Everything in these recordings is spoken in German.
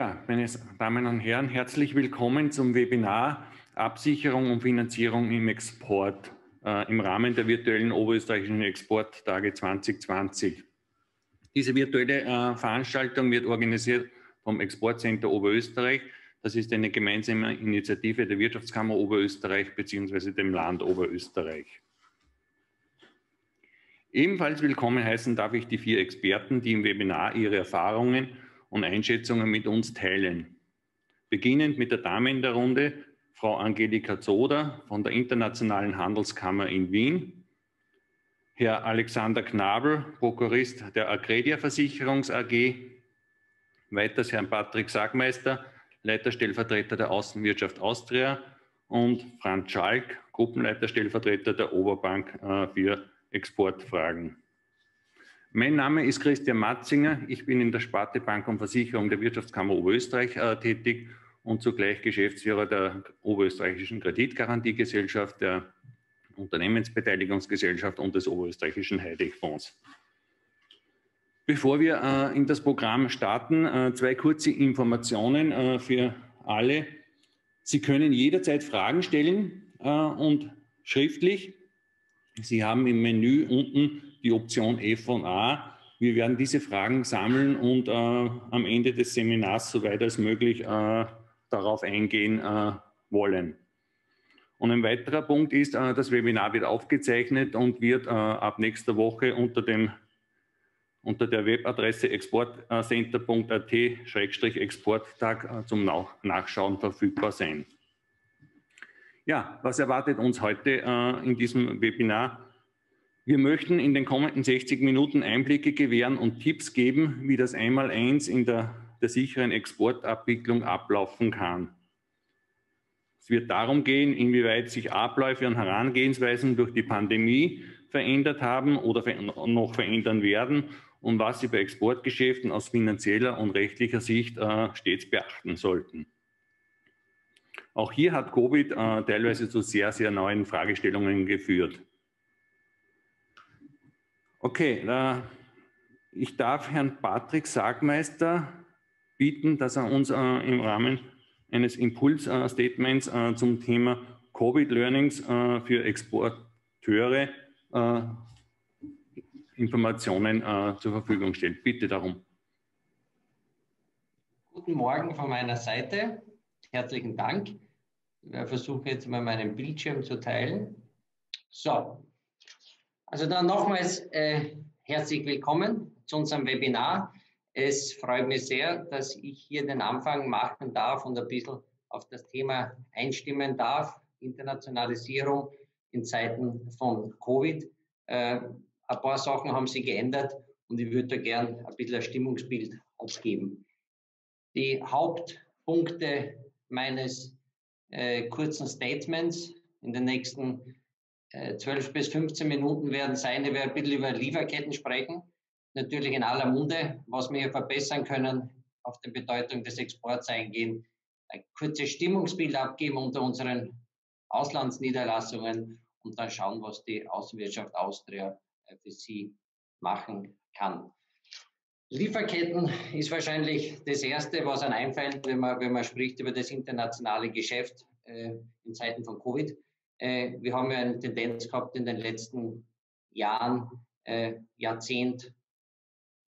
Ja, meine Damen und Herren, herzlich willkommen zum Webinar Absicherung und Finanzierung im Export äh, im Rahmen der virtuellen Oberösterreichischen Exporttage 2020. Diese virtuelle äh, Veranstaltung wird organisiert vom Exportcenter Oberösterreich. Das ist eine gemeinsame Initiative der Wirtschaftskammer Oberösterreich bzw. dem Land Oberösterreich. Ebenfalls willkommen heißen darf ich die vier Experten, die im Webinar ihre Erfahrungen und Einschätzungen mit uns teilen. Beginnend mit der Dame in der Runde, Frau Angelika Zoder von der Internationalen Handelskammer in Wien, Herr Alexander Knabel, Prokurist der Agredia Versicherungs AG, weiters Herrn Patrick Sagmeister, Leiter Stellvertreter der Außenwirtschaft Austria und Franz Schalk, Gruppenleiter Stellvertreter der Oberbank äh, für Exportfragen. Mein Name ist Christian Matzinger. Ich bin in der Sparte Bank und Versicherung der Wirtschaftskammer Oberösterreich äh, tätig und zugleich Geschäftsführer der Oberösterreichischen Kreditgarantiegesellschaft, der Unternehmensbeteiligungsgesellschaft und des Oberösterreichischen Heidech-Fonds. Bevor wir äh, in das Programm starten, äh, zwei kurze Informationen äh, für alle. Sie können jederzeit Fragen stellen äh, und schriftlich. Sie haben im Menü unten die Option F und A. Wir werden diese Fragen sammeln und äh, am Ende des Seminars, soweit als möglich, äh, darauf eingehen äh, wollen. Und ein weiterer Punkt ist, äh, das Webinar wird aufgezeichnet und wird äh, ab nächster Woche unter, dem, unter der Webadresse exportcenter.at-exporttag äh, zum Nachschauen verfügbar sein. Ja, was erwartet uns heute in diesem Webinar? Wir möchten in den kommenden 60 Minuten Einblicke gewähren und Tipps geben, wie das Einmaleins in der, der sicheren Exportabwicklung ablaufen kann. Es wird darum gehen, inwieweit sich Abläufe und Herangehensweisen durch die Pandemie verändert haben oder noch verändern werden und was Sie bei Exportgeschäften aus finanzieller und rechtlicher Sicht äh, stets beachten sollten. Auch hier hat Covid äh, teilweise zu sehr, sehr neuen Fragestellungen geführt. Okay, äh, ich darf Herrn Patrick Sagmeister bitten, dass er uns äh, im Rahmen eines Impulsstatements äh, zum Thema Covid-Learnings äh, für Exporteure äh, Informationen äh, zur Verfügung stellt. Bitte darum. Guten Morgen von meiner Seite. Herzlichen Dank. Ich versuche jetzt mal meinen Bildschirm zu teilen. So, also dann nochmals äh, herzlich willkommen zu unserem Webinar. Es freut mich sehr, dass ich hier den Anfang machen darf und ein bisschen auf das Thema einstimmen darf. Internationalisierung in Zeiten von Covid. Äh, ein paar Sachen haben sich geändert und ich würde da gern ein bisschen ein Stimmungsbild abgeben. Die Hauptpunkte meines äh, kurzen Statements in den nächsten 12 äh, bis 15 Minuten werden sein, ich werde ein bisschen über Lieferketten sprechen. Natürlich in aller Munde, was wir verbessern können, auf die Bedeutung des Exports eingehen, ein kurzes Stimmungsbild abgeben unter unseren Auslandsniederlassungen und dann schauen, was die Außenwirtschaft Austria äh, für Sie machen kann. Lieferketten ist wahrscheinlich das Erste, was einem einfällt, wenn man, wenn man spricht über das internationale Geschäft äh, in Zeiten von Covid. Äh, wir haben ja eine Tendenz gehabt in den letzten Jahren, äh, Jahrzehnt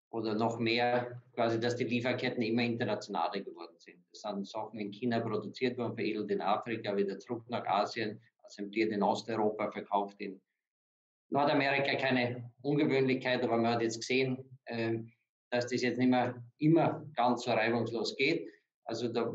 oder noch mehr, quasi, dass die Lieferketten immer internationaler geworden sind. Es sind Sachen in China produziert worden, veredelt in Afrika, wieder zurück nach Asien, assembliert in Osteuropa, verkauft in Nordamerika. Keine Ungewöhnlichkeit, aber man hat jetzt gesehen, äh, dass das jetzt nicht mehr immer ganz so reibungslos geht. Also da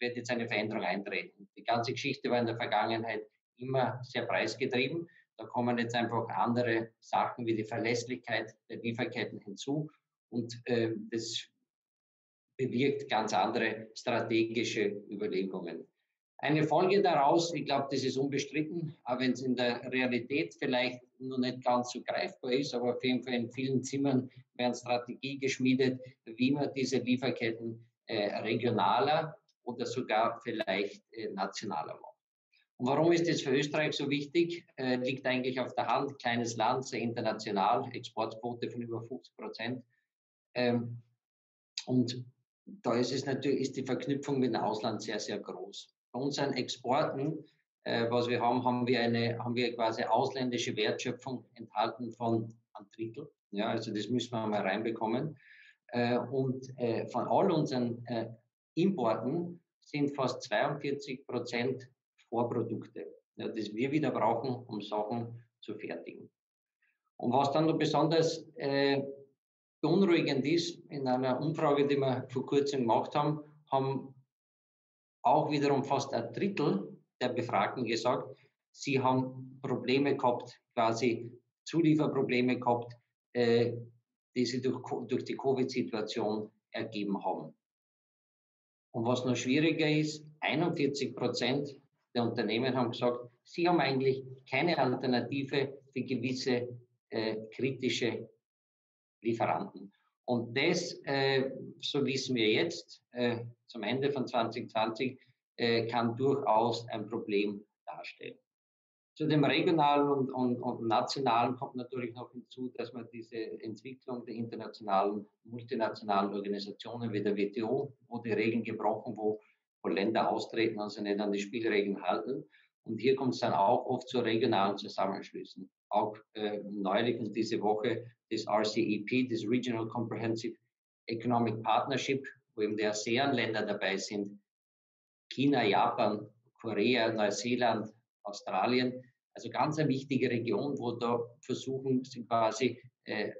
wird jetzt eine Veränderung eintreten. Die ganze Geschichte war in der Vergangenheit immer sehr preisgetrieben. Da kommen jetzt einfach andere Sachen wie die Verlässlichkeit der Lieferketten hinzu und äh, das bewirkt ganz andere strategische Überlegungen. Eine Folge daraus, ich glaube, das ist unbestritten, auch wenn es in der Realität vielleicht noch nicht ganz so greifbar ist, aber auf jeden Fall in vielen Zimmern werden Strategie geschmiedet, wie man diese Lieferketten äh, regionaler oder sogar vielleicht äh, nationaler macht. Und warum ist das für Österreich so wichtig? Äh, liegt eigentlich auf der Hand. Kleines Land, sehr international, Exportquote von über 50 Prozent. Ähm, und da ist es natürlich, ist die Verknüpfung mit dem Ausland sehr, sehr groß. Bei unseren Exporten, äh, was wir haben, haben wir eine, haben wir quasi ausländische Wertschöpfung enthalten von einem Drittel. Ja, also das müssen wir mal reinbekommen. Äh, und äh, von all unseren Importen sind fast 42 Prozent Vorprodukte, ja, das wir wieder brauchen, um Sachen zu fertigen. Und was dann noch besonders äh, beunruhigend ist, in einer Umfrage, die wir vor kurzem gemacht haben, haben auch wiederum fast ein Drittel der Befragten gesagt, sie haben Probleme gehabt, quasi Zulieferprobleme gehabt, äh, die sie durch, durch die Covid-Situation ergeben haben. Und was noch schwieriger ist, 41 Prozent der Unternehmen haben gesagt, sie haben eigentlich keine Alternative für gewisse äh, kritische Lieferanten. Und das, äh, so wissen wir jetzt, äh, zum Ende von 2020, äh, kann durchaus ein Problem darstellen. Zu dem regionalen und, und, und, nationalen kommt natürlich noch hinzu, dass man diese Entwicklung der internationalen, multinationalen Organisationen wie der WTO, wo die Regeln gebrochen, wo, wo Länder austreten und sich nicht an die Spielregeln halten. Und hier kommt es dann auch oft zu regionalen Zusammenschlüssen. Auch äh, neulich und diese Woche das RCEP, das Regional Comprehensive Economic Partnership, wo eben die ASEAN-Länder dabei sind, China, Japan, Korea, Neuseeland, Australien. Also ganz eine wichtige Region, wo da versuchen, sie quasi äh,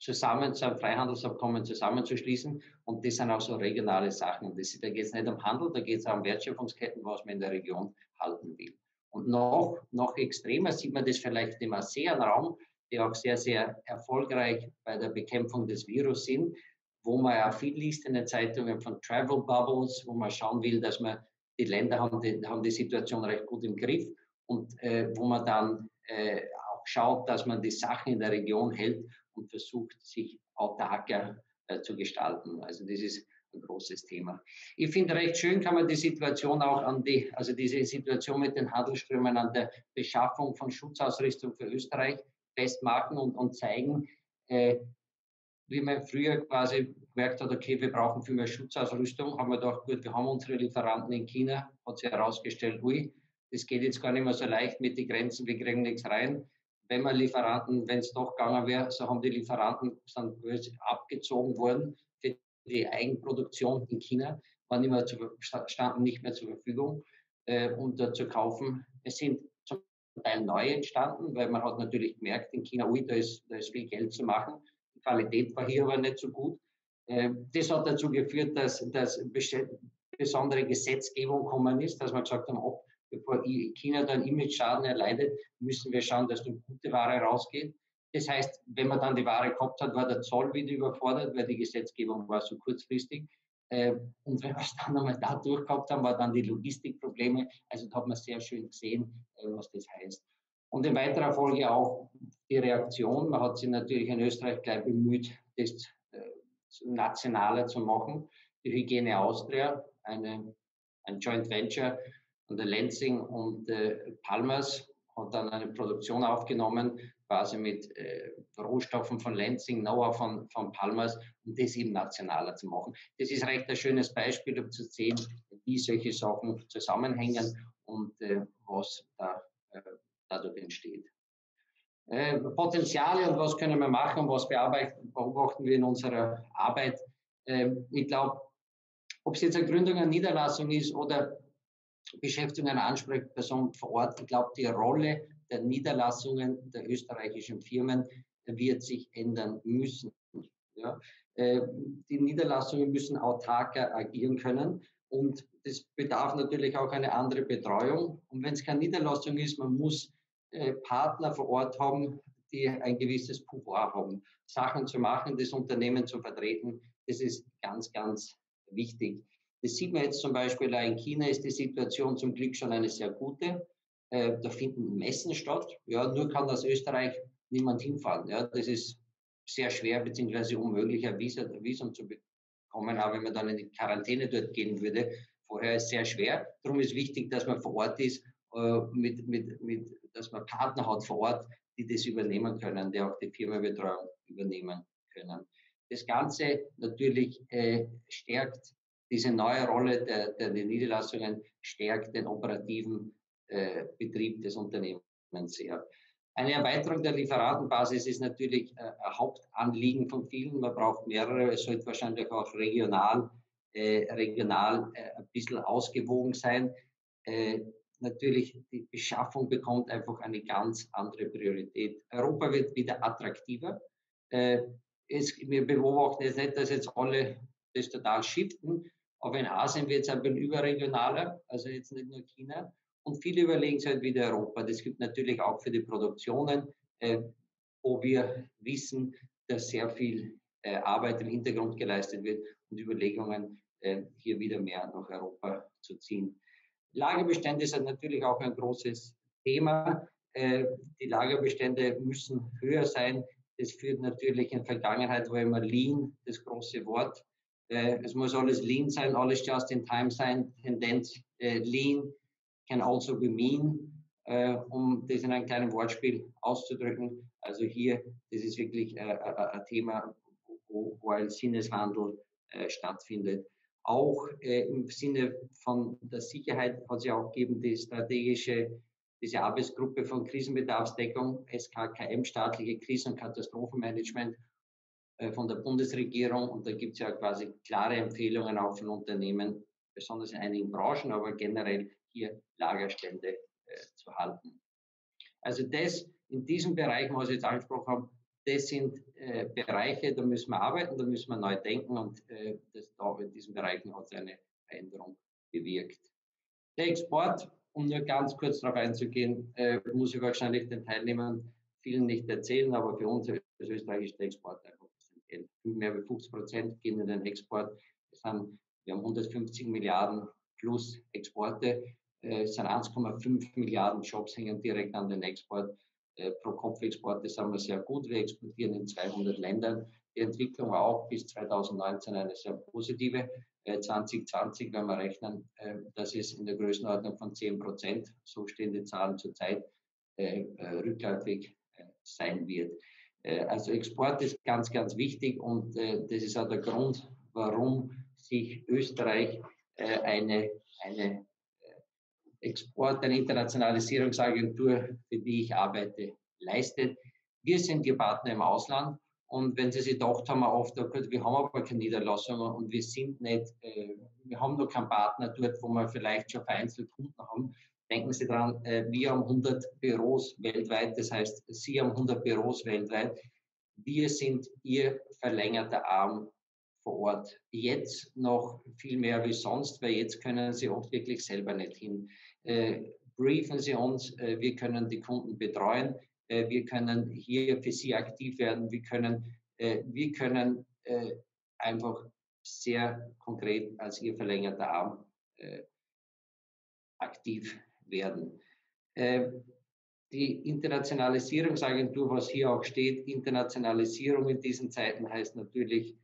zusammen zu einem Freihandelsabkommen zusammenzuschließen. Und das sind auch so regionale Sachen. Das, da geht es nicht um Handel, da geht es um Wertschöpfungsketten, was man in der Region halten will. Und noch, noch extremer sieht man das vielleicht im ASEAN-Raum, die auch sehr, sehr erfolgreich bei der Bekämpfung des Virus sind, wo man ja viel liest in den Zeitungen von Travel Bubbles, wo man schauen will, dass man die Länder haben die, haben die Situation recht gut im Griff und äh, wo man dann äh, auch schaut, dass man die Sachen in der Region hält und versucht, sich autarker äh, zu gestalten. Also das ist ein großes Thema. Ich finde recht schön kann man die Situation auch an die, also diese Situation mit den Handelsströmen an der Beschaffung von Schutzausrüstung für Österreich festmachen und, und zeigen, äh, wie man früher quasi gemerkt hat, okay, wir brauchen viel mehr Schutzausrüstung, haben wir gedacht, gut, wir haben unsere Lieferanten in China, hat sich herausgestellt, ui, das geht jetzt gar nicht mehr so leicht mit den Grenzen, wir kriegen nichts rein. Wenn wir Lieferanten, wenn es doch gegangen wäre, so haben die Lieferanten sind abgezogen worden für die Eigenproduktion in China, waren immer zu, standen nicht mehr zur Verfügung äh, und uh, zu kaufen. Es sind Teil neu entstanden, weil man hat natürlich gemerkt in China, ui, da ist, da ist viel Geld zu machen. Die Qualität war hier aber nicht so gut. Ähm, das hat dazu geführt, dass, dass besondere Gesetzgebung gekommen ist, dass man gesagt haben, ob, bevor China dann Image-Schaden erleidet, müssen wir schauen, dass eine gute Ware rausgeht. Das heißt, wenn man dann die Ware gehabt hat, war der Zoll wieder überfordert, weil die Gesetzgebung war so kurzfristig. Ähm, und wenn wir es dann einmal da durchgehabt haben, war dann die Logistikprobleme. Also da hat man sehr schön gesehen, äh, was das heißt. Und in weiterer Folge auch die Reaktion. Man hat sich natürlich in Österreich gleich bemüht, das äh, nationaler zu machen. Die Hygiene Austria, eine, ein Joint Venture von der Lenzing und äh, Palmers, hat dann eine Produktion aufgenommen, quasi mit äh, Rohstoffen von Lansing, Know-how von, von Palmers, um das eben nationaler zu machen. Das ist recht ein schönes Beispiel, um zu sehen, wie solche Sachen zusammenhängen und äh, was da, äh, dadurch entsteht. Äh, Potenziale und was können wir machen, was beobachten wir in unserer Arbeit. Ähm, ich glaube, ob es jetzt eine Gründung einer Niederlassung ist oder Beschäftigung einer Ansprechperson vor Ort, ich glaube, die Rolle der Niederlassungen der österreichischen Firmen wird sich ändern müssen. Ja. Äh, die Niederlassungen müssen autarker agieren können und das bedarf natürlich auch eine andere Betreuung. Und wenn es keine Niederlassung ist, man muss äh, Partner vor Ort haben, die ein gewisses Pouvoir haben, Sachen zu machen, das Unternehmen zu vertreten. Das ist ganz, ganz wichtig. Das sieht man jetzt zum Beispiel in China ist die Situation zum Glück schon eine sehr gute. Äh, da finden Messen statt. Ja, nur kann aus Österreich niemand hinfahren. Ja, das ist sehr schwer bzw. unmöglich, ein Visum zu bekommen, auch wenn man dann in die Quarantäne dort gehen würde. Vorher ist sehr schwer. Darum ist wichtig, dass man vor Ort ist, äh, mit, mit, mit, dass man Partner hat vor Ort, die das übernehmen können, die auch die Firmenbetreuung übernehmen können. das Ganze natürlich äh, stärkt diese neue Rolle der, der, der Niederlassungen, stärkt den operativen äh, Betrieb des Unternehmens sehr. Eine Erweiterung der Lieferantenbasis ist natürlich äh, ein Hauptanliegen von vielen. Man braucht mehrere. Es sollte wahrscheinlich auch regional, äh, regional äh, ein bisschen ausgewogen sein. Äh, natürlich, die Beschaffung bekommt einfach eine ganz andere Priorität. Europa wird wieder attraktiver. Äh, es, wir beobachten jetzt nicht, dass jetzt alle das total shiften, aber in Asien wird es ein bisschen überregionaler, also jetzt nicht nur China. Und viele überlegen sich halt wieder Europa. Das gibt natürlich auch für die Produktionen, äh, wo wir wissen, dass sehr viel äh, Arbeit im Hintergrund geleistet wird und Überlegungen, äh, hier wieder mehr nach Europa zu ziehen. Lagerbestände sind natürlich auch ein großes Thema. Äh, die Lagerbestände müssen höher sein. Das führt natürlich in Vergangenheit, wo immer Lean das große Wort. Äh, es muss alles Lean sein, alles just in time sein. Tendenz äh, Lean can also be mean, äh, um das in einem kleinen Wortspiel auszudrücken. Also hier, das ist wirklich ein Thema, wo, wo ein Sinneswandel stattfindet. Auch im Sinne von der Sicherheit hat es ja auch gegeben die strategische, diese Arbeitsgruppe von Krisenbedarfsdeckung, SKKM, staatliche Krisen- und Katastrophenmanagement von der Bundesregierung. Und da gibt es ja quasi klare Empfehlungen auch von Unternehmen, besonders in einigen Branchen, aber generell hier Lagerstände äh, zu halten. Also das in diesem Bereich, was ich jetzt angesprochen habe, das sind äh, Bereiche, da müssen wir arbeiten, da müssen wir neu denken und äh, das, da in diesen Bereichen hat es eine Veränderung bewirkt. Der Export, um nur ganz kurz darauf einzugehen, äh, muss ich wahrscheinlich den Teilnehmern vielen nicht erzählen, aber für uns als Österreich ist der Export einfach Mehr als 50 Prozent gehen in den Export. Wir, haben, wir haben 150 Milliarden plus Exporte. Äh, es sind 1,5 Milliarden Jobs hängen direkt an den Export. Äh, pro Kopf Exporte sind wir sehr gut. Wir exportieren in 200 Ländern. Die Entwicklung war auch bis 2019 eine sehr positive. 2020, äh, wenn wir rechnen, das ist in der Größenordnung von 10 Prozent, so stehen die Zahlen zurzeit, rückläufig sein wird. Also Export ist ganz, ganz wichtig und das ist auch der Grund, warum sich Österreich eine, eine Export, eine Internationalisierungsagentur, für die ich arbeite, leistet. Wir sind die Partner im Ausland und wenn Sie sich gedacht haben, oft, wir haben aber keine Niederlassung und wir sind nicht, äh, wir haben noch keinen Partner dort, wo wir vielleicht schon vereinzelt Kunden haben, denken Sie daran, äh, wir haben 100 Büros weltweit, das heißt, Sie haben 100 Büros weltweit. Wir sind Ihr verlängerter Arm vor Ort. Jetzt noch viel mehr wie sonst, weil jetzt können Sie oft wirklich selber nicht hin äh, briefen Sie uns, äh, wir können die Kunden betreuen, wir können hier für Sie aktiv werden, wir können, wir können einfach sehr konkret als Ihr verlängerter Arm aktiv werden. die Internationalisierungsagentur, was hier auch steht, Internationalisierung in diesen Zeiten heißt natürlich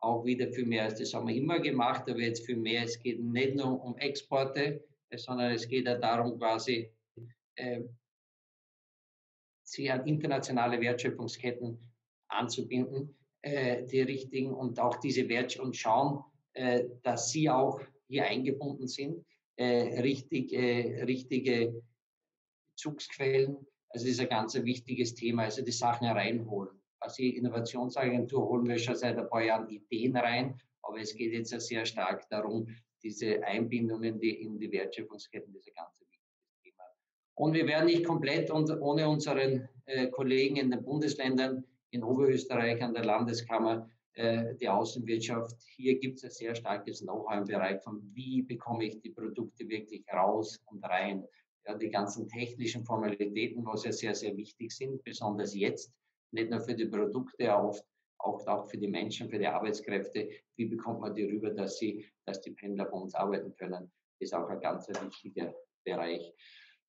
auch wieder viel mehr als das haben wir immer gemacht, aber jetzt viel mehr. Es geht nicht nur um Exporte, sondern es geht ja darum, quasi äh, sie an internationale Wertschöpfungsketten anzubinden, äh, die richtigen und auch diese Wert und schauen, äh, dass sie auch hier eingebunden sind, äh, richtig, äh, richtige Bezugsquellen. Also das ist ein ganz wichtiges Thema, also die Sachen reinholen. Als die Innovationsagentur holen wir schon seit ein paar Jahren Ideen rein, aber es geht jetzt sehr stark darum, diese Einbindung in die, in die Wertschöpfungsketten, das ist ein ganz wichtiges Thema. Und wir werden nicht komplett ohne unseren äh, Kollegen in den Bundesländern, in Oberösterreich an der Landeskammer, äh, die Außenwirtschaft. Hier gibt es ein sehr starkes Know-how im Bereich von, wie bekomme ich die Produkte wirklich raus und rein. Ja, die ganzen technischen Formalitäten, was ja sehr, sehr wichtig sind, besonders jetzt, nicht nur für die Produkte, oft auch, auch für die Menschen, für die Arbeitskräfte, wie bekommt man die rüber, dass sie, dass die Pendler bei uns arbeiten können, ist auch ein ganz wichtiger Bereich.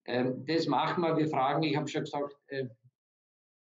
Ähm, das machen wir. Wir fragen, ich habe schon gesagt, äh,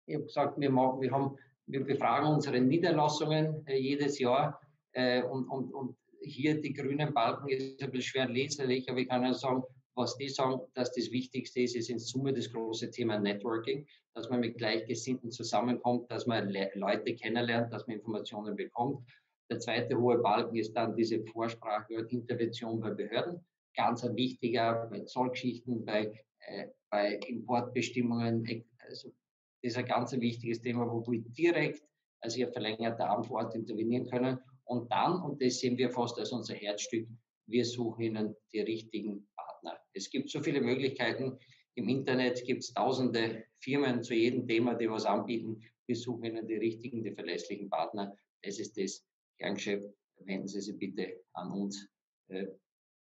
ich habe gesagt, wir, machen, wir, haben, wir befragen unsere Niederlassungen äh, jedes Jahr äh, und, und, und hier die grünen Balken ist ein bisschen schwer leserlich, aber ich kann ja sagen, was die sagen, dass das Wichtigste ist, ist in Summe das große Thema Networking, dass man mit Gleichgesinnten zusammenkommt, dass man Le Leute kennenlernt, dass man Informationen bekommt. Der zweite hohe Balken ist dann diese Vorsprache und Intervention bei Behörden. Ganz ein wichtiger bei Zollgeschichten, bei, äh, bei Importbestimmungen. Also, das ist ein ganz wichtiges Thema, wo wir direkt als ihr verlängerter Arm vor Ort intervenieren können. Und dann, und das sehen wir fast als unser Herzstück, wir suchen ihnen die richtigen Partner. Es gibt so viele Möglichkeiten. Im Internet gibt es tausende Firmen zu jedem Thema, die was anbieten. Wir suchen ihnen die richtigen, die verlässlichen Partner. Das ist das Kerngeschäft. Wenden Sie sich bitte an uns äh,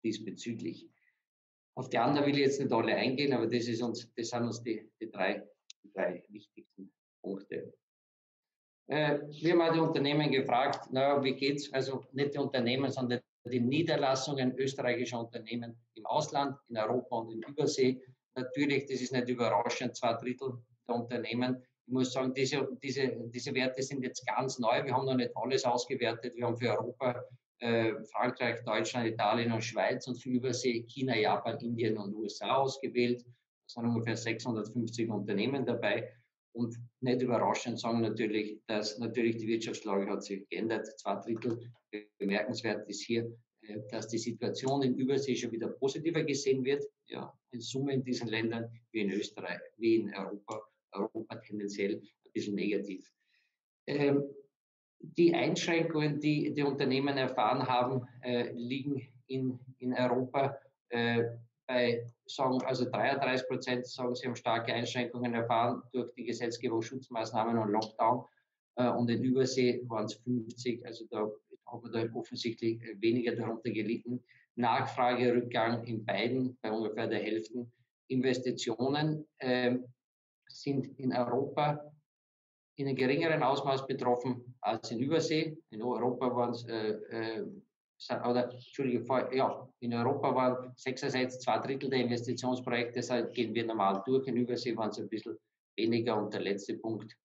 diesbezüglich. Auf die anderen will ich jetzt nicht alle eingehen, aber das, ist uns, das sind uns die, die, drei, drei wichtigsten Punkte. Äh, wir haben die Unternehmen gefragt, naja, wie geht's? Also nicht die Unternehmen, sondern die Niederlassungen österreichischer Unternehmen im Ausland, in Europa und in Übersee. Natürlich, das ist nicht überraschend, zwei Drittel der Unternehmen. Ich muss sagen, diese, diese, diese Werte sind jetzt ganz neu. Wir haben noch nicht alles ausgewertet. Wir haben für Europa äh, Frankreich, Deutschland, Italien und Schweiz und für Übersee China, Japan, Indien und USA ausgewählt. Es sind ungefähr 650 Unternehmen dabei. Und nicht überraschend sagen natürlich, dass natürlich die Wirtschaftslage hat sich geändert. Zwei Drittel bemerkenswert ist hier, äh, dass die Situation in Übersee schon wieder positiver gesehen wird. Ja, in Summe in diesen Ländern wie in Österreich, wie in Europa, Europa tendenziell ein bisschen negativ. Ähm, die Einschränkungen, die die Unternehmen erfahren haben, äh, liegen in, in Europa äh, bei sagen, also 33 Prozent sagen, sie haben starke Einschränkungen erfahren durch die Gesetzgebung, Schutzmaßnahmen und Lockdown. Äh, und in Übersee waren es 50, also da hat man da offensichtlich weniger darunter gelitten. Nachfragerückgang in beiden bei ungefähr der Hälfte. Investitionen äh, sind in Europa in einem geringeren Ausmaß betroffen als in Übersee. In Europa waren es äh, äh, oder Entschuldige, ja, in Europa waren sechserseits zwei Drittel der Investitionsprojekte, deshalb gehen wir normal durch. In Übersee waren es ein bisschen weniger. Und der letzte Punkt,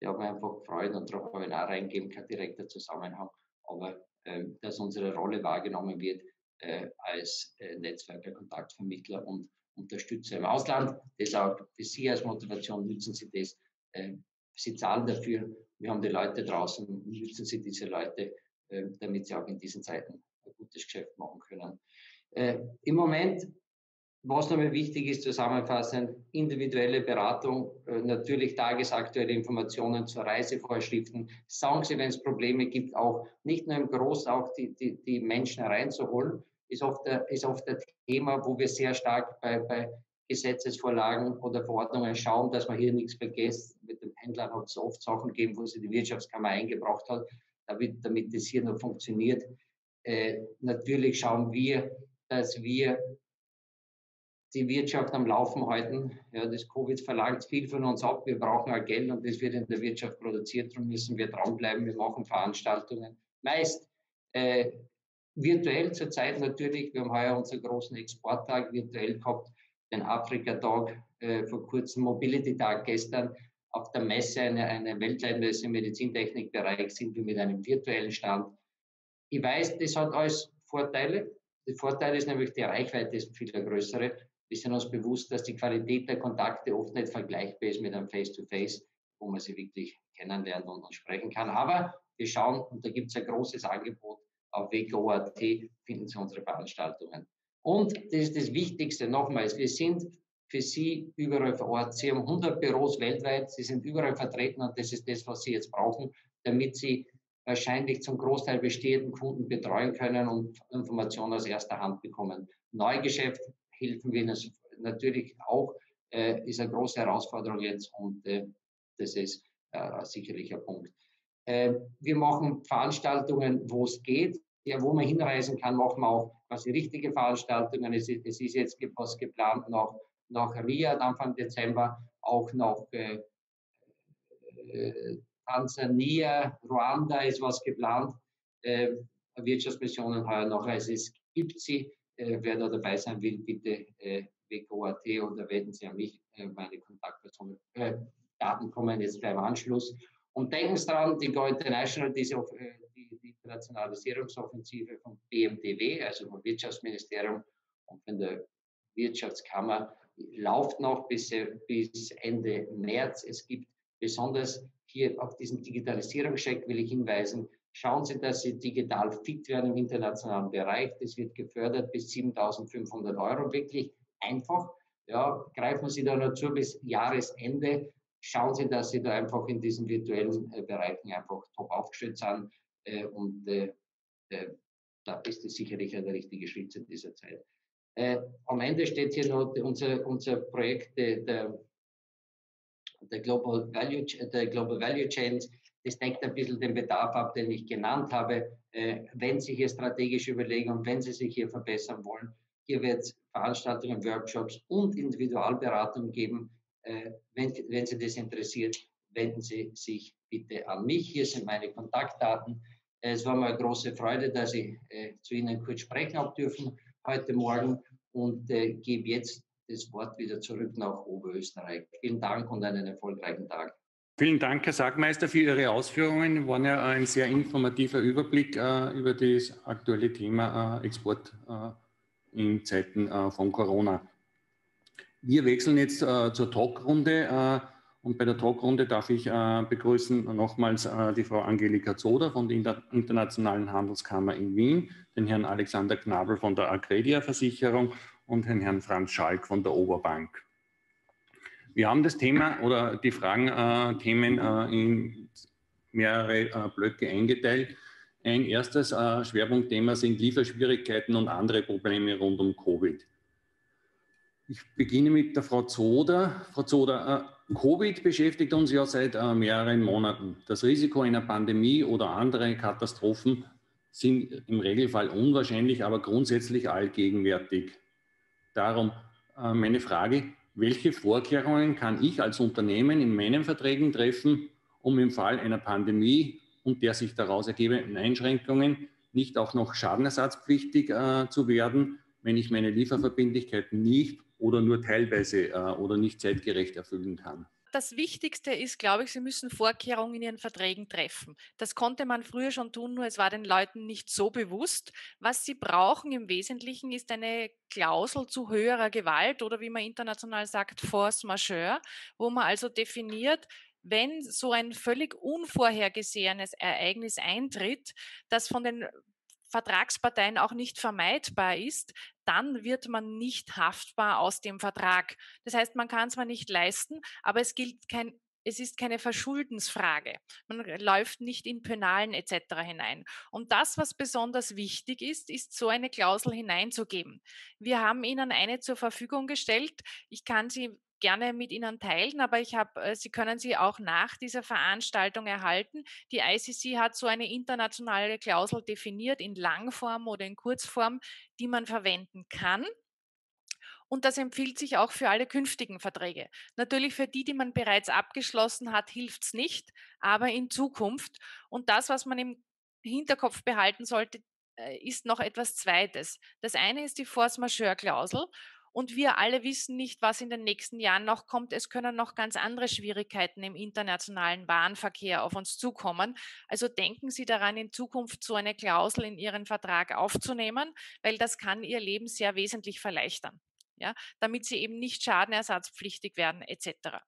der hat mir einfach gefreut und darauf habe ich auch reingeben, kein direkter Zusammenhang, aber äh, dass unsere Rolle wahrgenommen wird äh, als äh, Netzwerker, Kontaktvermittler und Unterstützer im Ausland. Das auch für Sie als Motivation, nützen Sie das. Äh, Sie zahlen dafür. Wir haben die Leute draußen, nützen Sie diese Leute damit sie auch in diesen Zeiten ein gutes Geschäft machen können. Äh, Im Moment, was nochmal wichtig ist, zusammenfassend, individuelle Beratung, äh, natürlich tagesaktuelle Informationen zu Reisevorschriften. Sagen Sie, wenn es Probleme gibt, auch nicht nur im Groß, auch die, die, die Menschen reinzuholen, ist oft, der, ist oft ein Thema, wo wir sehr stark bei, bei Gesetzesvorlagen oder Verordnungen schauen, dass man hier nichts vergisst. Mit dem Händler hat es oft Sachen gegeben, wo sie die Wirtschaftskammer eingebracht hat damit, das hier noch funktioniert. Äh, natürlich schauen wir, dass wir die Wirtschaft am Laufen halten. Ja, das Covid verlangt viel von uns ab. Wir brauchen auch Geld und das wird in der Wirtschaft produziert. Darum müssen wir dranbleiben. Wir machen Veranstaltungen. Meist äh, virtuell zurzeit natürlich. Wir haben heuer unseren großen Exporttag virtuell gehabt, den Afrika-Tag äh, vor kurzem, Mobility-Tag gestern auf der Messe, eine, eine Weltleitmesse im Medizintechnikbereich, sind wir mit einem virtuellen Stand. Ich weiß, das hat alles Vorteile. Der Vorteil ist nämlich, die Reichweite ist viel größere. Wir sind uns bewusst, dass die Qualität der Kontakte oft nicht vergleichbar ist mit einem Face-to-Face, -face, wo man sie wirklich kennenlernt und, und sprechen kann. Aber wir schauen, und da gibt es ein großes Angebot, auf WGO.at finden Sie unsere Veranstaltungen. Und das ist das Wichtigste nochmals, wir sind für Sie überall vor Ort. Sie haben 100 Büros weltweit, Sie sind überall vertreten und das ist das, was Sie jetzt brauchen, damit Sie wahrscheinlich zum Großteil bestehenden Kunden betreuen können und Informationen aus erster Hand bekommen. Neugeschäft helfen wir natürlich auch, äh, ist eine große Herausforderung jetzt und äh, das ist äh, sicherlich ein Punkt. Äh, wir machen Veranstaltungen, wo es geht. Ja, wo man hinreisen kann, machen wir auch quasi richtige Veranstaltungen. Es ist, es ist jetzt was geplant noch nach Riyadh Anfang Dezember, auch nach äh, äh, Tansania, Ruanda ist was geplant. Äh, Wirtschaftsmissionen heuer noch. Also es gibt sie. Äh, wer da dabei sein will, bitte äh, WKOAT oder wenden Sie an mich. Äh, meine Kontaktpersonen. Äh, Daten kommen jetzt beim Anschluss. Und denken Sie dran, die Go International, diese, die, die Internationalisierungsoffensive vom BMDW, also vom Wirtschaftsministerium und von der Wirtschaftskammer läuft noch bis, bis Ende März. Es gibt besonders hier auf diesen Digitalisierungscheck will ich hinweisen. Schauen Sie, dass Sie digital fit werden im internationalen Bereich. Das wird gefördert bis 7.500 Euro. Wirklich einfach. Ja, greifen Sie da nur zu bis Jahresende. Schauen Sie, dass Sie da einfach in diesen virtuellen äh, Bereichen einfach top aufgestellt sind. Äh, und äh, äh da ist es sicherlich der richtige Schritt zu dieser Zeit. Äh, am Ende steht hier noch unser, unser Projekt der, der, Global Value, der Global Value Chains. Das deckt ein bisschen den Bedarf ab, den ich genannt habe. Äh, wenn Sie hier strategisch überlegen und wenn Sie sich hier verbessern wollen, hier wird es Veranstaltungen, Workshops und Individualberatungen geben. Äh, wenn, wenn Sie das interessiert, wenden Sie sich bitte an mich. Hier sind meine Kontaktdaten. Es war mir eine große Freude, dass ich äh, zu Ihnen kurz sprechen habe dürfen heute Morgen und äh, gebe jetzt das Wort wieder zurück nach Oberösterreich. Vielen Dank und einen erfolgreichen Tag. Vielen Dank, Herr Sagmeister, für Ihre Ausführungen. War ja ein sehr informativer Überblick äh, über das aktuelle Thema äh, Export äh, in Zeiten äh, von Corona. Wir wechseln jetzt äh, zur Talkrunde. Und bei der Talkrunde darf ich äh, begrüßen nochmals äh, die Frau Angelika Zoder von der Inter Internationalen Handelskammer in Wien, den Herrn Alexander Knabel von der Agredia Versicherung und den Herrn Franz Schalk von der Oberbank. Wir haben das Thema oder die Fragen, äh, Themen äh, in mehrere äh, Blöcke eingeteilt. Ein erstes äh, Schwerpunktthema sind Lieferschwierigkeiten und andere Probleme rund um Covid. Ich beginne mit der Frau Zoder. Frau Zoder, Covid beschäftigt uns ja seit äh, mehreren Monaten. Das Risiko einer Pandemie oder andere Katastrophen sind im Regelfall unwahrscheinlich, aber grundsätzlich allgegenwärtig. Darum äh, meine Frage, welche Vorkehrungen kann ich als Unternehmen in meinen Verträgen treffen, um im Fall einer Pandemie und der sich daraus ergebenden Einschränkungen nicht auch noch schadenersatzpflichtig äh, zu werden, wenn ich meine Lieferverbindlichkeiten nicht oder nur teilweise äh, oder nicht zeitgerecht erfüllen kann. Das Wichtigste ist, glaube ich, Sie müssen Vorkehrungen in Ihren Verträgen treffen. Das konnte man früher schon tun, nur es war den Leuten nicht so bewusst. Was Sie brauchen im Wesentlichen ist eine Klausel zu höherer Gewalt oder wie man international sagt, Force Majeure, wo man also definiert, wenn so ein völlig unvorhergesehenes Ereignis eintritt, das von den Vertragsparteien auch nicht vermeidbar ist, dann wird man nicht haftbar aus dem Vertrag. Das heißt, man kann zwar nicht leisten, aber es gilt kein es ist keine Verschuldensfrage. Man läuft nicht in Penalen etc. hinein. Und das, was besonders wichtig ist, ist so eine Klausel hineinzugeben. Wir haben Ihnen eine zur Verfügung gestellt. Ich kann sie gerne mit Ihnen teilen, aber ich habe, äh, Sie können sie auch nach dieser Veranstaltung erhalten. Die ICC hat so eine internationale Klausel definiert in Langform oder in Kurzform, die man verwenden kann. Und das empfiehlt sich auch für alle künftigen Verträge. Natürlich für die, die man bereits abgeschlossen hat, hilft es nicht, aber in Zukunft. Und das, was man im Hinterkopf behalten sollte, äh, ist noch etwas Zweites. Das eine ist die Force Majeure-Klausel. Und wir alle wissen nicht, was in den nächsten Jahren noch kommt. Es können noch ganz andere Schwierigkeiten im internationalen Bahnverkehr auf uns zukommen. Also denken Sie daran, in Zukunft so eine Klausel in Ihren Vertrag aufzunehmen, weil das kann Ihr Leben sehr wesentlich verleichtern. Ja, damit Sie eben nicht schadenersatzpflichtig werden etc.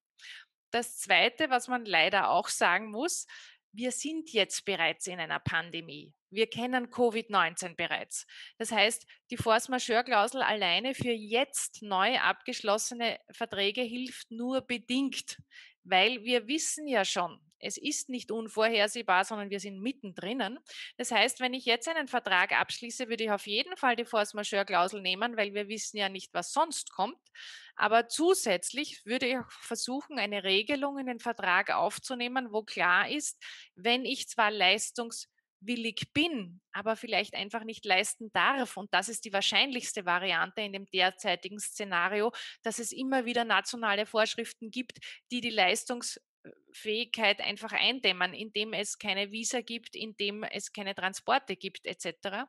Das Zweite, was man leider auch sagen muss, wir sind jetzt bereits in einer Pandemie. Wir kennen Covid-19 bereits. Das heißt, die Force Majeure-Klausel alleine für jetzt neu abgeschlossene Verträge hilft nur bedingt, weil wir wissen ja schon, es ist nicht unvorhersehbar, sondern wir sind mittendrin. Das heißt, wenn ich jetzt einen Vertrag abschließe, würde ich auf jeden Fall die Force Majeure-Klausel nehmen, weil wir wissen ja nicht, was sonst kommt. Aber zusätzlich würde ich versuchen, eine Regelung in den Vertrag aufzunehmen, wo klar ist, wenn ich zwar leistungswillig bin, aber vielleicht einfach nicht leisten darf. Und das ist die wahrscheinlichste Variante in dem derzeitigen Szenario, dass es immer wieder nationale Vorschriften gibt, die die Leistungsfähigkeit einfach eindämmen, indem es keine Visa gibt, indem es keine Transporte gibt etc.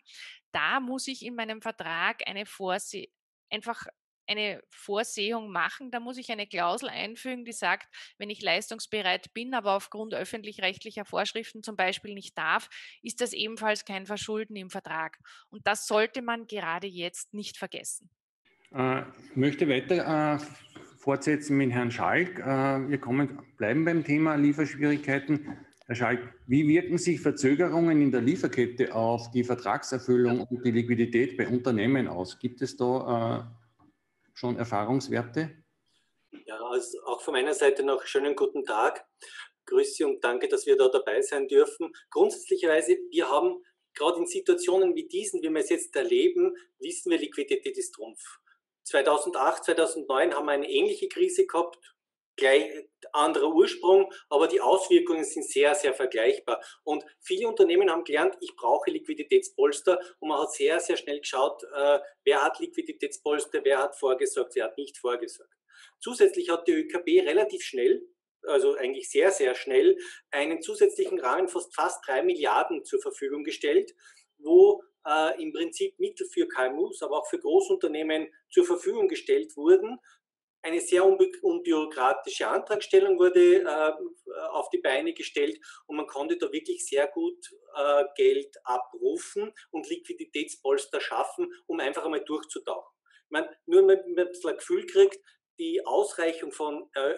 Da muss ich in meinem Vertrag eine Vorse einfach eine Vorsehung machen. Da muss ich eine Klausel einfügen, die sagt, wenn ich leistungsbereit bin, aber aufgrund öffentlich-rechtlicher Vorschriften zum Beispiel nicht darf, ist das ebenfalls kein Verschulden im Vertrag. Und das sollte man gerade jetzt nicht vergessen. Ich möchte weiter fortsetzen mit Herrn Schalk. Wir kommen, bleiben beim Thema Lieferschwierigkeiten. Herr Schalk, wie wirken sich Verzögerungen in der Lieferkette auf die Vertragserfüllung und die Liquidität bei Unternehmen aus? Gibt es da schon Erfahrungswerte? Ja, also auch von meiner Seite noch schönen guten Tag. Grüße und danke, dass wir da dabei sein dürfen. Grundsätzlicherweise, wir haben gerade in Situationen wie diesen, wie wir es jetzt erleben, wissen wir, Liquidität ist Trumpf. 2008, 2009 haben wir eine ähnliche Krise gehabt, gleich anderer Ursprung, aber die Auswirkungen sind sehr, sehr vergleichbar. Und viele Unternehmen haben gelernt, ich brauche Liquiditätspolster und man hat sehr, sehr schnell geschaut, äh, wer hat Liquiditätspolster, wer hat vorgesorgt, wer hat nicht vorgesorgt. Zusätzlich hat die ÖKB relativ schnell also eigentlich sehr, sehr schnell, einen zusätzlichen Rahmen fast fast drei Milliarden zur Verfügung gestellt, wo äh, im Prinzip Mittel für KMUs, aber auch für Großunternehmen zur Verfügung gestellt wurden. Eine sehr unbürokratische Antragstellung wurde äh, auf die Beine gestellt und man konnte da wirklich sehr gut äh, Geld abrufen und Liquiditätspolster schaffen, um einfach einmal durchzutauchen. Ich meine, nur wenn man ein Gefühl kriegt, die Ausreichung von äh,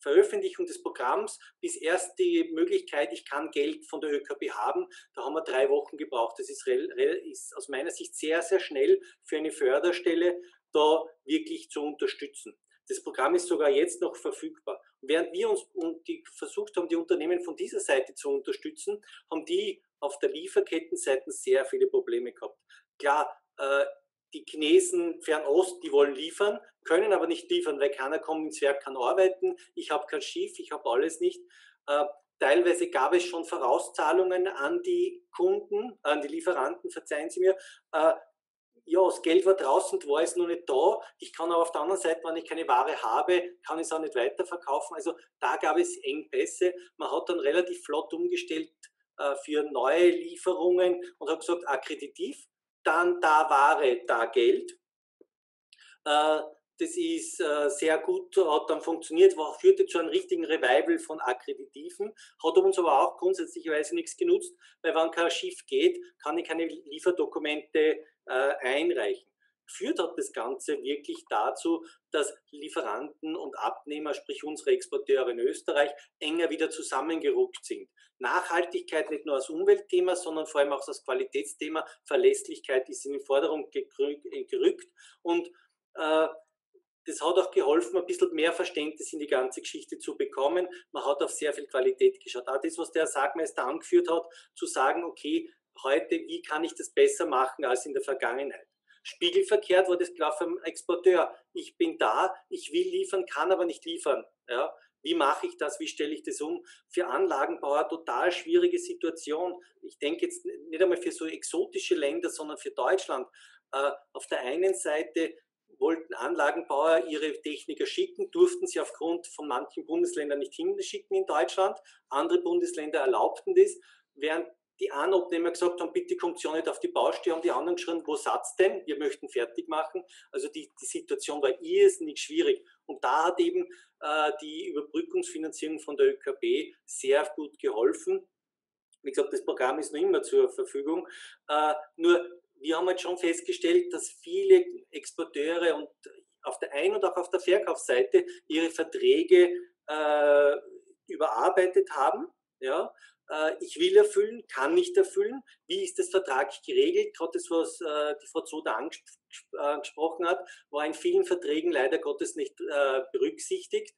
Veröffentlichung des Programms bis erst die Möglichkeit, ich kann Geld von der ÖKB haben, da haben wir drei Wochen gebraucht. Das ist, ist aus meiner Sicht sehr, sehr schnell für eine Förderstelle, da wirklich zu unterstützen. Das Programm ist sogar jetzt noch verfügbar. während wir uns die versucht haben, die Unternehmen von dieser Seite zu unterstützen, haben die auf der Lieferkettenseite sehr viele Probleme gehabt. Klar, äh, die Chinesen Fernost, die wollen liefern, können aber nicht liefern, weil keiner kommt ins Werk, kann arbeiten, ich habe kein Schiff, ich habe alles nicht. Äh, teilweise gab es schon Vorauszahlungen an die Kunden, an die Lieferanten, verzeihen Sie mir. Äh, ja, das Geld war draußen, war es noch nicht da. Ich kann aber auf der anderen Seite, wenn ich keine Ware habe, kann ich es auch nicht weiterverkaufen. Also da gab es Engpässe. Man hat dann relativ flott umgestellt äh, für neue Lieferungen und hat gesagt, akkreditiv dann da Ware, da Geld. Äh, das ist äh, sehr gut, hat dann funktioniert, war, führte zu einem richtigen Revival von Akkreditiven, hat uns aber auch grundsätzlicherweise nichts genutzt, weil wenn kein Schiff geht, kann ich keine Lieferdokumente äh, einreichen führt hat das Ganze wirklich dazu, dass Lieferanten und Abnehmer, sprich unsere Exporteure in Österreich, enger wieder zusammengerückt sind. Nachhaltigkeit nicht nur als Umweltthema, sondern vor allem auch als Qualitätsthema. Verlässlichkeit ist in die Forderung gerückt und äh, das hat auch geholfen, ein bisschen mehr Verständnis in die ganze Geschichte zu bekommen. Man hat auf sehr viel Qualität geschaut. Auch das, was der Sagmeister angeführt hat, zu sagen, okay, heute, wie kann ich das besser machen als in der Vergangenheit? Spiegelverkehrt war das klar vom Exporteur. Ich bin da, ich will liefern, kann aber nicht liefern. Ja? Wie mache ich das? Wie stelle ich das um? Für Anlagenbauer total schwierige Situation. Ich denke jetzt nicht einmal für so exotische Länder, sondern für Deutschland. Äh, auf der einen Seite wollten Anlagenbauer ihre Techniker schicken, durften sie aufgrund von manchen Bundesländern nicht hinschicken in Deutschland. Andere Bundesländer erlaubten das, während die einen Abnehmer gesagt haben, bitte kommt ja nicht auf die Baustelle, haben die anderen geschrieben, wo Satz denn? Wir möchten fertig machen. Also die, die Situation war irrsinnig schwierig. Und da hat eben äh, die Überbrückungsfinanzierung von der ÖKB sehr gut geholfen. Wie gesagt, das Programm ist noch immer zur Verfügung. Äh, nur wir haben jetzt schon festgestellt, dass viele Exporteure und auf der Ein- und auch auf der Verkaufsseite ihre Verträge äh, überarbeitet haben. Ja, ich will erfüllen, kann nicht erfüllen. Wie ist das vertraglich geregelt? Gerade das, was äh, die Frau Zoda angesprochen hat, war in vielen Verträgen leider Gottes nicht äh, berücksichtigt.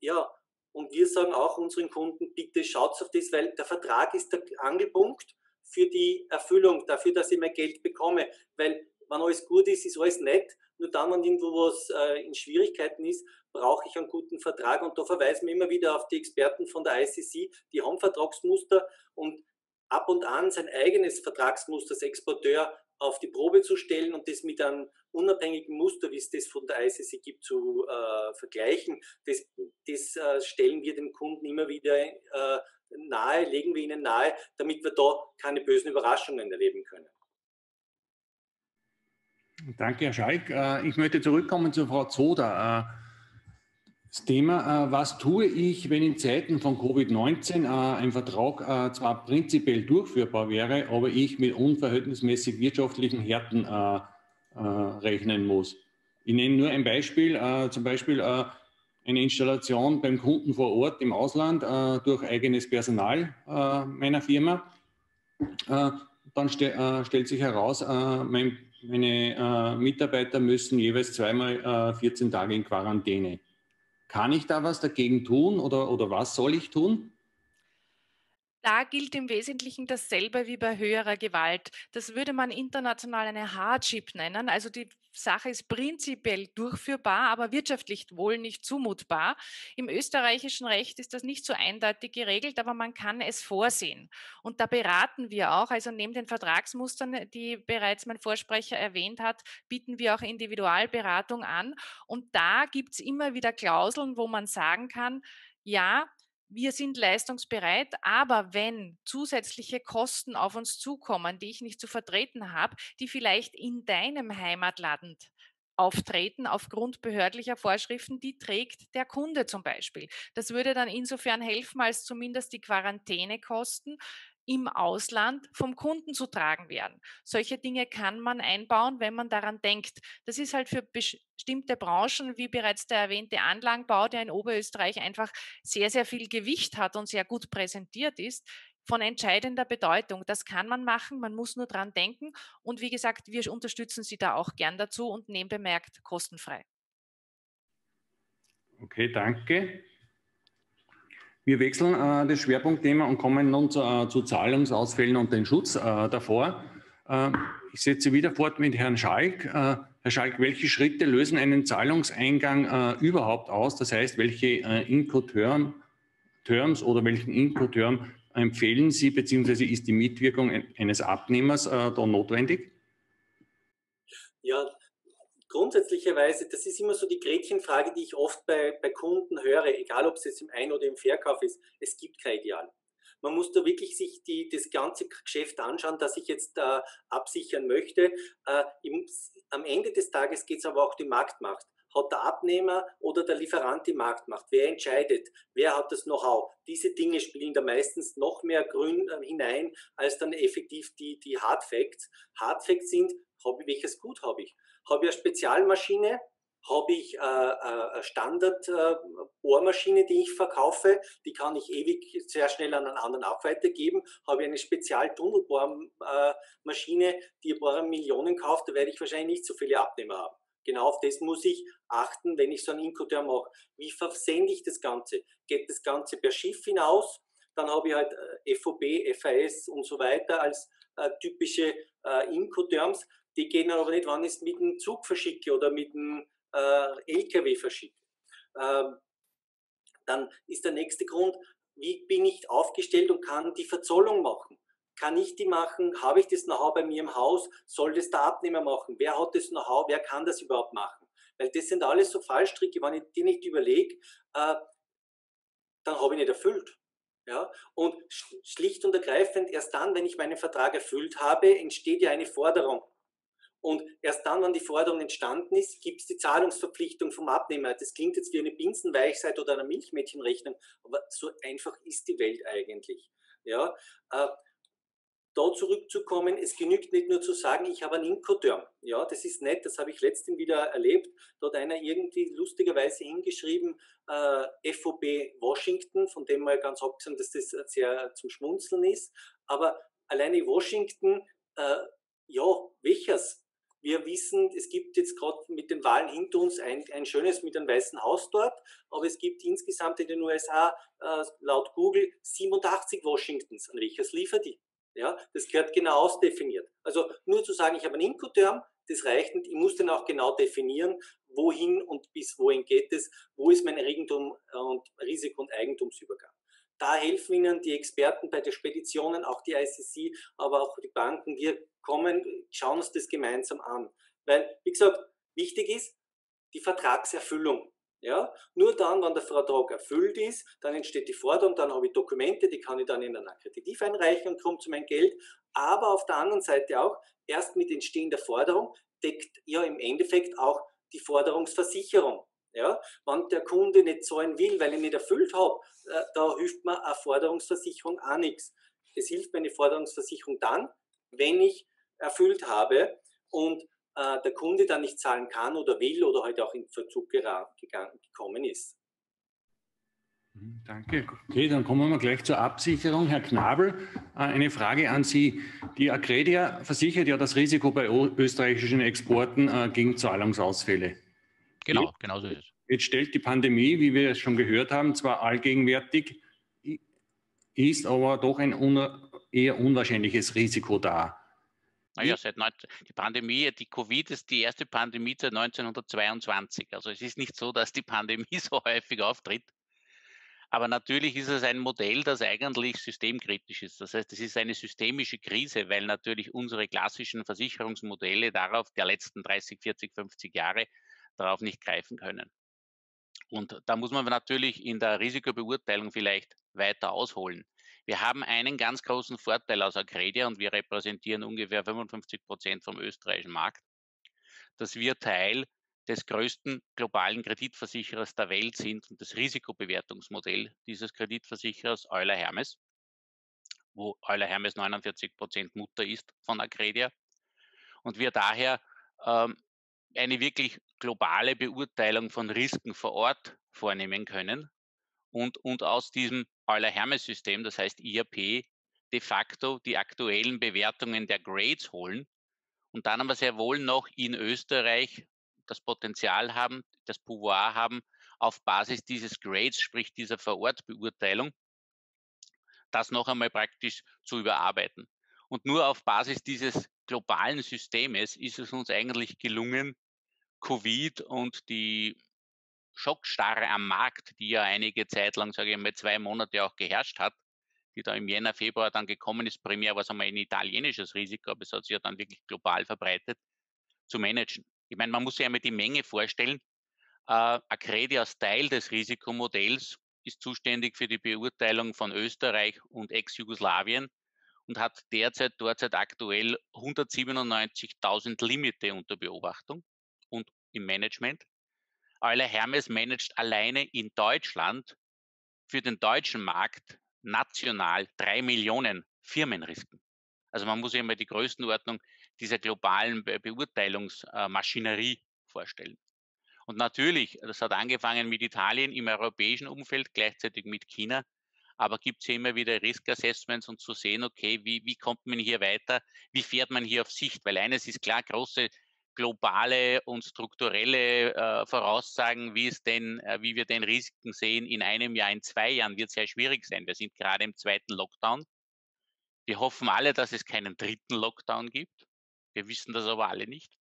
Ja, und wir sagen auch unseren Kunden, bitte schaut auf das, weil der Vertrag ist der Angelpunkt für die Erfüllung, dafür, dass ich mehr Geld bekomme. Weil wenn alles gut ist, ist alles nett. Nur dann, wenn irgendwo was äh, in Schwierigkeiten ist, brauche ich einen guten Vertrag. Und da verweisen wir immer wieder auf die Experten von der ICC, die haben Vertragsmuster und ab und an sein eigenes Vertragsmuster als Exporteur auf die Probe zu stellen und das mit einem unabhängigen Muster, wie es das von der ICC gibt, zu äh, vergleichen. Das, das äh, stellen wir dem Kunden immer wieder äh, nahe, legen wir ihnen nahe, damit wir da keine bösen Überraschungen erleben können. Danke, Herr Schalk. Äh, ich möchte zurückkommen zu Frau Zoda. Äh, das Thema, äh, was tue ich, wenn in Zeiten von Covid-19 ein Vertrag zwar prinzipiell durchführbar wäre, aber ich mit unverhältnismäßig wirtschaftlichen Härten rechnen muss. Ich nenne nur ein Beispiel, zum Beispiel eine Installation beim Kunden vor Ort im Ausland durch eigenes Personal meiner Firma. dann ste stellt sich heraus, mein, meine Mitarbeiter müssen jeweils zweimal 14 Tage in Quarantäne. Kann ich da was dagegen tun oder, oder was soll ich tun? Da gilt im Wesentlichen dasselbe wie bei höherer Gewalt. Das würde man international eine Hardship nennen. Also die Sache ist prinzipiell durchführbar, aber wirtschaftlich wohl nicht zumutbar. Im österreichischen Recht ist das nicht so eindeutig geregelt, aber man kann es vorsehen. Und da beraten wir auch, also neben den Vertragsmustern, die bereits mein Vorsprecher erwähnt hat, bieten wir auch Individualberatung an. Und da gibt es immer wieder Klauseln, wo man sagen kann, ja, wir sind leistungsbereit, aber wenn zusätzliche Kosten auf uns zukommen, die ich nicht zu vertreten habe, die vielleicht in deinem Heimatland auftreten aufgrund behördlicher Vorschriften, die trägt der Kunde zum Beispiel. Das würde dann insofern helfen, als zumindest die Quarantänekosten im Ausland vom Kunden zu tragen werden. Solche Dinge kann man einbauen, wenn man daran denkt. Das ist halt für bestimmte Branchen, wie bereits der erwähnte Anlagenbau, der in Oberösterreich einfach sehr, sehr viel Gewicht hat und sehr gut präsentiert ist, von entscheidender Bedeutung. Das kann man machen, man muss nur dran denken. Und wie gesagt, wir unterstützen Sie da auch gern dazu und nebenbemerkt kostenfrei. Okay, danke. Wir wechseln äh, das Schwerpunktthema und kommen nun zu, äh, zu Zahlungsausfällen und den Schutz äh, davor. Äh, ich setze wieder fort mit Herrn Schalk. Äh, Herr Schalk, welche Schritte lösen einen Zahlungseingang äh, überhaupt aus? Das heißt, welche Incoterms oder welchen Incoterm empfehlen Sie, beziehungsweise ist die Mitwirkung eines Abnehmers da notwendig? Ja, grundsätzlicherweise, das ist immer so die Gretchenfrage, die ich oft bei, bei Kunden höre, egal ob es jetzt im Ein- oder im Verkauf ist. Es gibt kein Ideal. Man muss da wirklich sich die, das ganze Geschäft anschauen, das ich jetzt äh, absichern möchte. Äh, im, am Ende des Tages geht es aber auch die Marktmacht. Hat der Abnehmer oder der Lieferant die Marktmacht? Wer entscheidet? Wer hat das Know-how? Diese Dinge spielen da meistens noch mehr grün äh, hinein, als dann effektiv die, die Hard Facts. Hard Facts sind, hab ich, welches Gut habe ich? Habe ich eine Spezialmaschine? Habe ich äh, äh eine Standard-Bohrmaschine, äh, die ich verkaufe? Die kann ich ewig sehr schnell an einen anderen auch weitergeben. Habe ich eine Spezial-Tunnelbohrmaschine, die ein paar Millionen kauft, da werde ich wahrscheinlich nicht so viele Abnehmer haben. Genau auf das muss ich achten, wenn ich so einen Incoterm mache. Wie versende ich das Ganze? Geht das Ganze per Schiff hinaus? Dann habe ich halt äh, FOB, FAS und so weiter als äh, typische äh, Incoterms. Die gehen aber nicht, wann ich es mit dem Zug verschicke oder mit dem äh, LKW verschicke. Ähm, dann ist der nächste Grund, wie bin ich aufgestellt und kann die Verzollung machen? Kann ich die machen? Habe ich das Know-how bei mir im Haus? Soll das der Abnehmer machen? Wer hat das Know-how? Wer kann das überhaupt machen? Weil das sind alles so Fallstricke, wenn ich die nicht überlege, äh, dann habe ich nicht erfüllt. Ja? Und schlicht und ergreifend, erst dann, wenn ich meinen Vertrag erfüllt habe, entsteht ja eine Forderung. Und erst dann, wenn die Forderung entstanden ist, gibt es die Zahlungsverpflichtung vom Abnehmer. Das klingt jetzt wie eine Binsenweichheit oder eine Milchmädchenrechnung, aber so einfach ist die Welt eigentlich. Ja, äh, da zurückzukommen, es genügt nicht nur zu sagen, ich habe einen Incoterm. Ja, das ist nett, das habe ich letztens wieder erlebt. Da hat einer irgendwie lustigerweise hingeschrieben, äh, FOB Washington, von dem mal ganz abgesehen, dass das sehr zum Schmunzeln ist. Aber alleine Washington, äh, ja, welches? Wir wissen, es gibt jetzt gerade mit den Wahlen hinter uns ein, ein, schönes mit einem weißen Haus dort, aber es gibt insgesamt in den USA äh, laut Google 87 Washingtons. An welches liefert die? Ja, das gehört genau ausdefiniert. Also nur zu sagen, ich habe einen Incoterm, das reicht nicht. Ich muss dann auch genau definieren, wohin und bis wohin geht es, wo ist mein Eigentum und Risiko- und Eigentumsübergang. Da helfen Ihnen die Experten bei den Speditionen, auch die ICC, aber auch die Banken. Wir kommen, schauen uns das gemeinsam an. Weil, wie gesagt, wichtig ist die Vertragserfüllung. Ja? Nur dann, wenn der Vertrag erfüllt ist, dann entsteht die Forderung, dann habe ich Dokumente, die kann ich dann in einen Akkreditiv einreichen und komme zu meinem Geld. Aber auf der anderen Seite auch, erst mit Entstehen der Forderung deckt ja im Endeffekt auch die Forderungsversicherung. Ja, wenn der Kunde nicht zahlen will, weil ich nicht erfüllt habe, äh, da hilft mir eine Forderungsversicherung auch nichts. Es hilft mir eine Forderungsversicherung dann, wenn ich erfüllt habe. Und äh, der Kunde dann nicht zahlen kann oder will oder heute auch in Verzug gekommen ist. Mhm, danke. Okay, dann kommen wir gleich zur Absicherung. Herr Knabel, äh, eine Frage an Sie. Die Accredia versichert ja das Risiko bei österreichischen Exporten äh, gegen Zahlungsausfälle. Genau, genau so ist es. Jetzt stellt die Pandemie, wie wir es schon gehört haben, zwar allgegenwärtig, ist aber doch ein eher unwahrscheinliches Risiko dar. Naja, seit 19, die Pandemie, die Covid ist die erste Pandemie seit 1922. Also es ist nicht so, dass die Pandemie so häufig auftritt. Aber natürlich ist es ein Modell, das eigentlich systemkritisch ist. Das heißt, es ist eine systemische Krise, weil natürlich unsere klassischen Versicherungsmodelle darauf der letzten 30, 40, 50 Jahre darauf nicht greifen können. Und da muss man natürlich in der Risikobeurteilung vielleicht weiter ausholen. Wir haben einen ganz großen Vorteil aus Accredia und wir repräsentieren ungefähr 55 Prozent vom österreichischen Markt, dass wir Teil des größten globalen Kreditversicherers der Welt sind und das Risikobewertungsmodell dieses Kreditversicherers Euler Hermes, wo Euler Hermes 49 Prozent Mutter ist von Accredia. Und wir daher ähm, eine wirklich globale Beurteilung von Risiken vor Ort vornehmen können und, und aus diesem Euler Hermes System, das heißt IAP, de facto die aktuellen Bewertungen der Grades holen und dann aber sehr wohl noch in Österreich das Potenzial haben, das Pouvoir haben, auf Basis dieses Grades, sprich dieser Vorortbeurteilung, das noch einmal praktisch zu überarbeiten. Und nur auf Basis dieses globalen Systems ist es uns eigentlich gelungen, Covid und die Schockstarre am Markt, die ja einige Zeit lang, sage ich mal, zwei Monate auch geherrscht hat, die da im Jänner, Februar dann gekommen ist, primär war es einmal ein italienisches Risiko, aber es hat sich ja dann wirklich global verbreitet, zu managen. Ich meine, man muss sich einmal die Menge vorstellen. Äh, Accredi als Teil des Risikomodells ist zuständig für die Beurteilung von Österreich und Ex-Jugoslawien und hat derzeit, derzeit aktuell 197.000 Limite unter Beobachtung und im Management. Euler Hermes managt alleine in Deutschland für den deutschen Markt national drei Millionen Firmenrisiken. Also man muss sich einmal die Größenordnung dieser globalen Be Beurteilungsmaschinerie vorstellen. Und natürlich, das hat angefangen mit Italien im europäischen Umfeld, gleichzeitig mit China, aber gibt es immer wieder Risk Assessments und zu sehen, okay, wie, wie kommt man hier weiter, wie fährt man hier auf Sicht, weil eines ist klar, große globale und strukturelle äh, Voraussagen, wie es denn, äh, wie wir den Risiken sehen in einem Jahr, in zwei Jahren, wird sehr schwierig sein. Wir sind gerade im zweiten Lockdown. Wir hoffen alle, dass es keinen dritten Lockdown gibt. Wir wissen das aber alle nicht.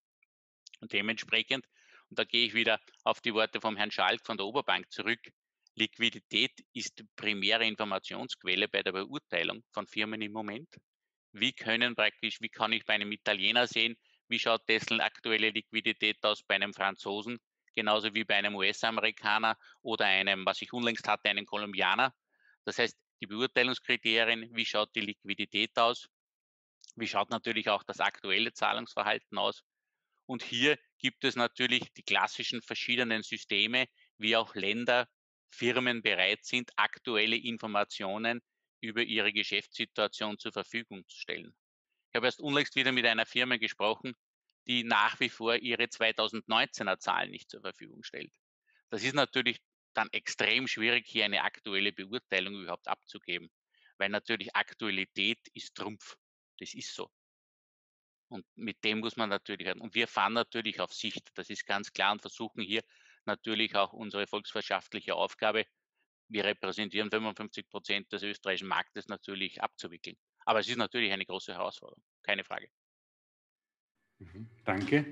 Und dementsprechend, und da gehe ich wieder auf die Worte vom Herrn Schalk von der Oberbank zurück, Liquidität ist die primäre Informationsquelle bei der Beurteilung von Firmen im Moment. Wie können praktisch, wie kann ich bei einem Italiener sehen, wie schaut dessen aktuelle Liquidität aus bei einem Franzosen, genauso wie bei einem US-Amerikaner oder einem, was ich unlängst hatte, einem Kolumbianer. Das heißt, die Beurteilungskriterien, wie schaut die Liquidität aus, wie schaut natürlich auch das aktuelle Zahlungsverhalten aus. Und hier gibt es natürlich die klassischen verschiedenen Systeme, wie auch Länder, Firmen bereit sind, aktuelle Informationen über ihre Geschäftssituation zur Verfügung zu stellen. Ich habe erst unlängst wieder mit einer Firma gesprochen, die nach wie vor ihre 2019er Zahlen nicht zur Verfügung stellt. Das ist natürlich dann extrem schwierig, hier eine aktuelle Beurteilung überhaupt abzugeben, weil natürlich Aktualität ist Trumpf. Das ist so. Und mit dem muss man natürlich, und wir fahren natürlich auf Sicht, das ist ganz klar und versuchen hier natürlich auch unsere volkswirtschaftliche Aufgabe, wir repräsentieren 55 Prozent des österreichischen Marktes natürlich abzuwickeln. Aber es ist natürlich eine große Herausforderung, keine Frage. Mhm, danke.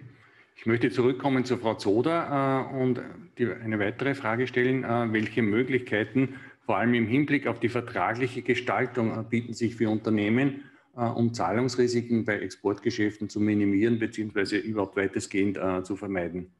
Ich möchte zurückkommen zu Frau Zoder äh, und die, eine weitere Frage stellen. Äh, welche Möglichkeiten, vor allem im Hinblick auf die vertragliche Gestaltung, äh, bieten sich für Unternehmen, äh, um Zahlungsrisiken bei Exportgeschäften zu minimieren bzw. überhaupt weitestgehend äh, zu vermeiden?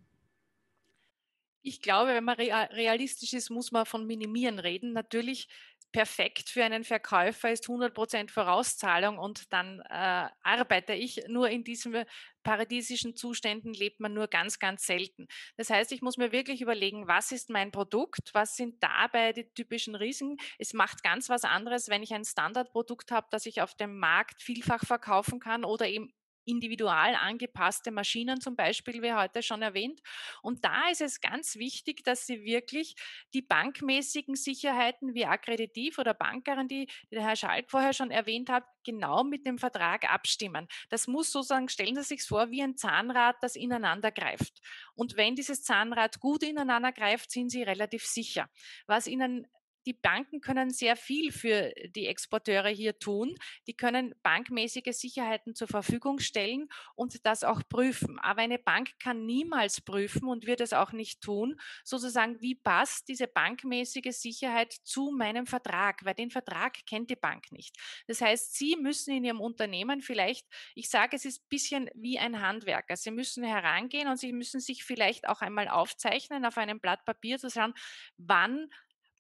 Ich glaube, wenn man realistisch ist, muss man von Minimieren reden. Natürlich perfekt für einen Verkäufer ist 100% Vorauszahlung und dann äh, arbeite ich. Nur in diesen paradiesischen Zuständen lebt man nur ganz, ganz selten. Das heißt, ich muss mir wirklich überlegen, was ist mein Produkt, was sind dabei die typischen Risiken. Es macht ganz was anderes, wenn ich ein Standardprodukt habe, das ich auf dem Markt vielfach verkaufen kann oder eben individual angepasste Maschinen zum Beispiel, wie heute schon erwähnt. Und da ist es ganz wichtig, dass Sie wirklich die bankmäßigen Sicherheiten wie Akkreditiv oder Bankgarantie, die der Herr Schalk vorher schon erwähnt hat, genau mit dem Vertrag abstimmen. Das muss sozusagen, stellen Sie sich vor, wie ein Zahnrad, das ineinander greift. Und wenn dieses Zahnrad gut ineinander greift, sind Sie relativ sicher. Was Ihnen die Banken können sehr viel für die Exporteure hier tun. Die können bankmäßige Sicherheiten zur Verfügung stellen und das auch prüfen. Aber eine Bank kann niemals prüfen und wird es auch nicht tun, sozusagen, wie passt diese bankmäßige Sicherheit zu meinem Vertrag, weil den Vertrag kennt die Bank nicht. Das heißt, Sie müssen in Ihrem Unternehmen vielleicht, ich sage, es ist ein bisschen wie ein Handwerker. Sie müssen herangehen und Sie müssen sich vielleicht auch einmal aufzeichnen auf einem Blatt Papier zu sagen, wann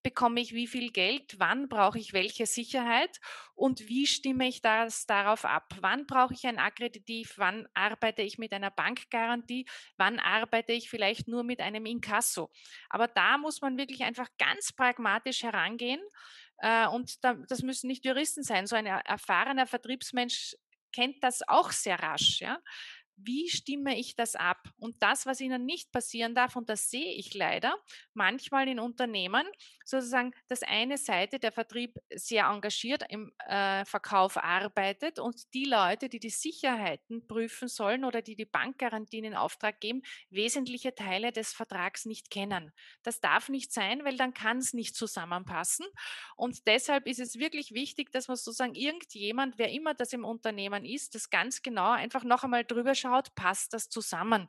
bekomme ich wie viel Geld, wann brauche ich welche Sicherheit und wie stimme ich das darauf ab? Wann brauche ich ein Akkreditiv, wann arbeite ich mit einer Bankgarantie, wann arbeite ich vielleicht nur mit einem Inkasso? Aber da muss man wirklich einfach ganz pragmatisch herangehen äh, und da, das müssen nicht Juristen sein, so ein erfahrener Vertriebsmensch kennt das auch sehr rasch. Ja? Wie stimme ich das ab? Und das, was ihnen nicht passieren darf, und das sehe ich leider manchmal in Unternehmen, sozusagen, dass eine Seite der Vertrieb sehr engagiert im äh, Verkauf arbeitet und die Leute, die die Sicherheiten prüfen sollen oder die die Bankgarantien in Auftrag geben, wesentliche Teile des Vertrags nicht kennen. Das darf nicht sein, weil dann kann es nicht zusammenpassen. Und deshalb ist es wirklich wichtig, dass man sozusagen irgendjemand, wer immer das im Unternehmen ist, das ganz genau einfach noch einmal drüber schaut, anschaut, passt das zusammen.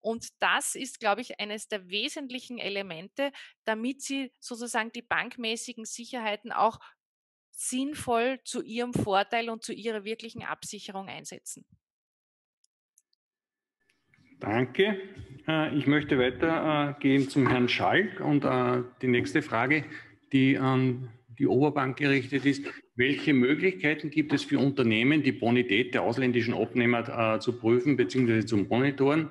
Und das ist, glaube ich, eines der wesentlichen Elemente, damit Sie sozusagen die bankmäßigen Sicherheiten auch sinnvoll zu Ihrem Vorteil und zu Ihrer wirklichen Absicherung einsetzen. Danke. Äh, ich möchte weitergehen zum Herrn Schalk und äh, die nächste Frage, die an die Oberbank gerichtet ist. Welche Möglichkeiten gibt es für Unternehmen, die Bonität der ausländischen Abnehmer äh, zu prüfen bzw. zu monitoren?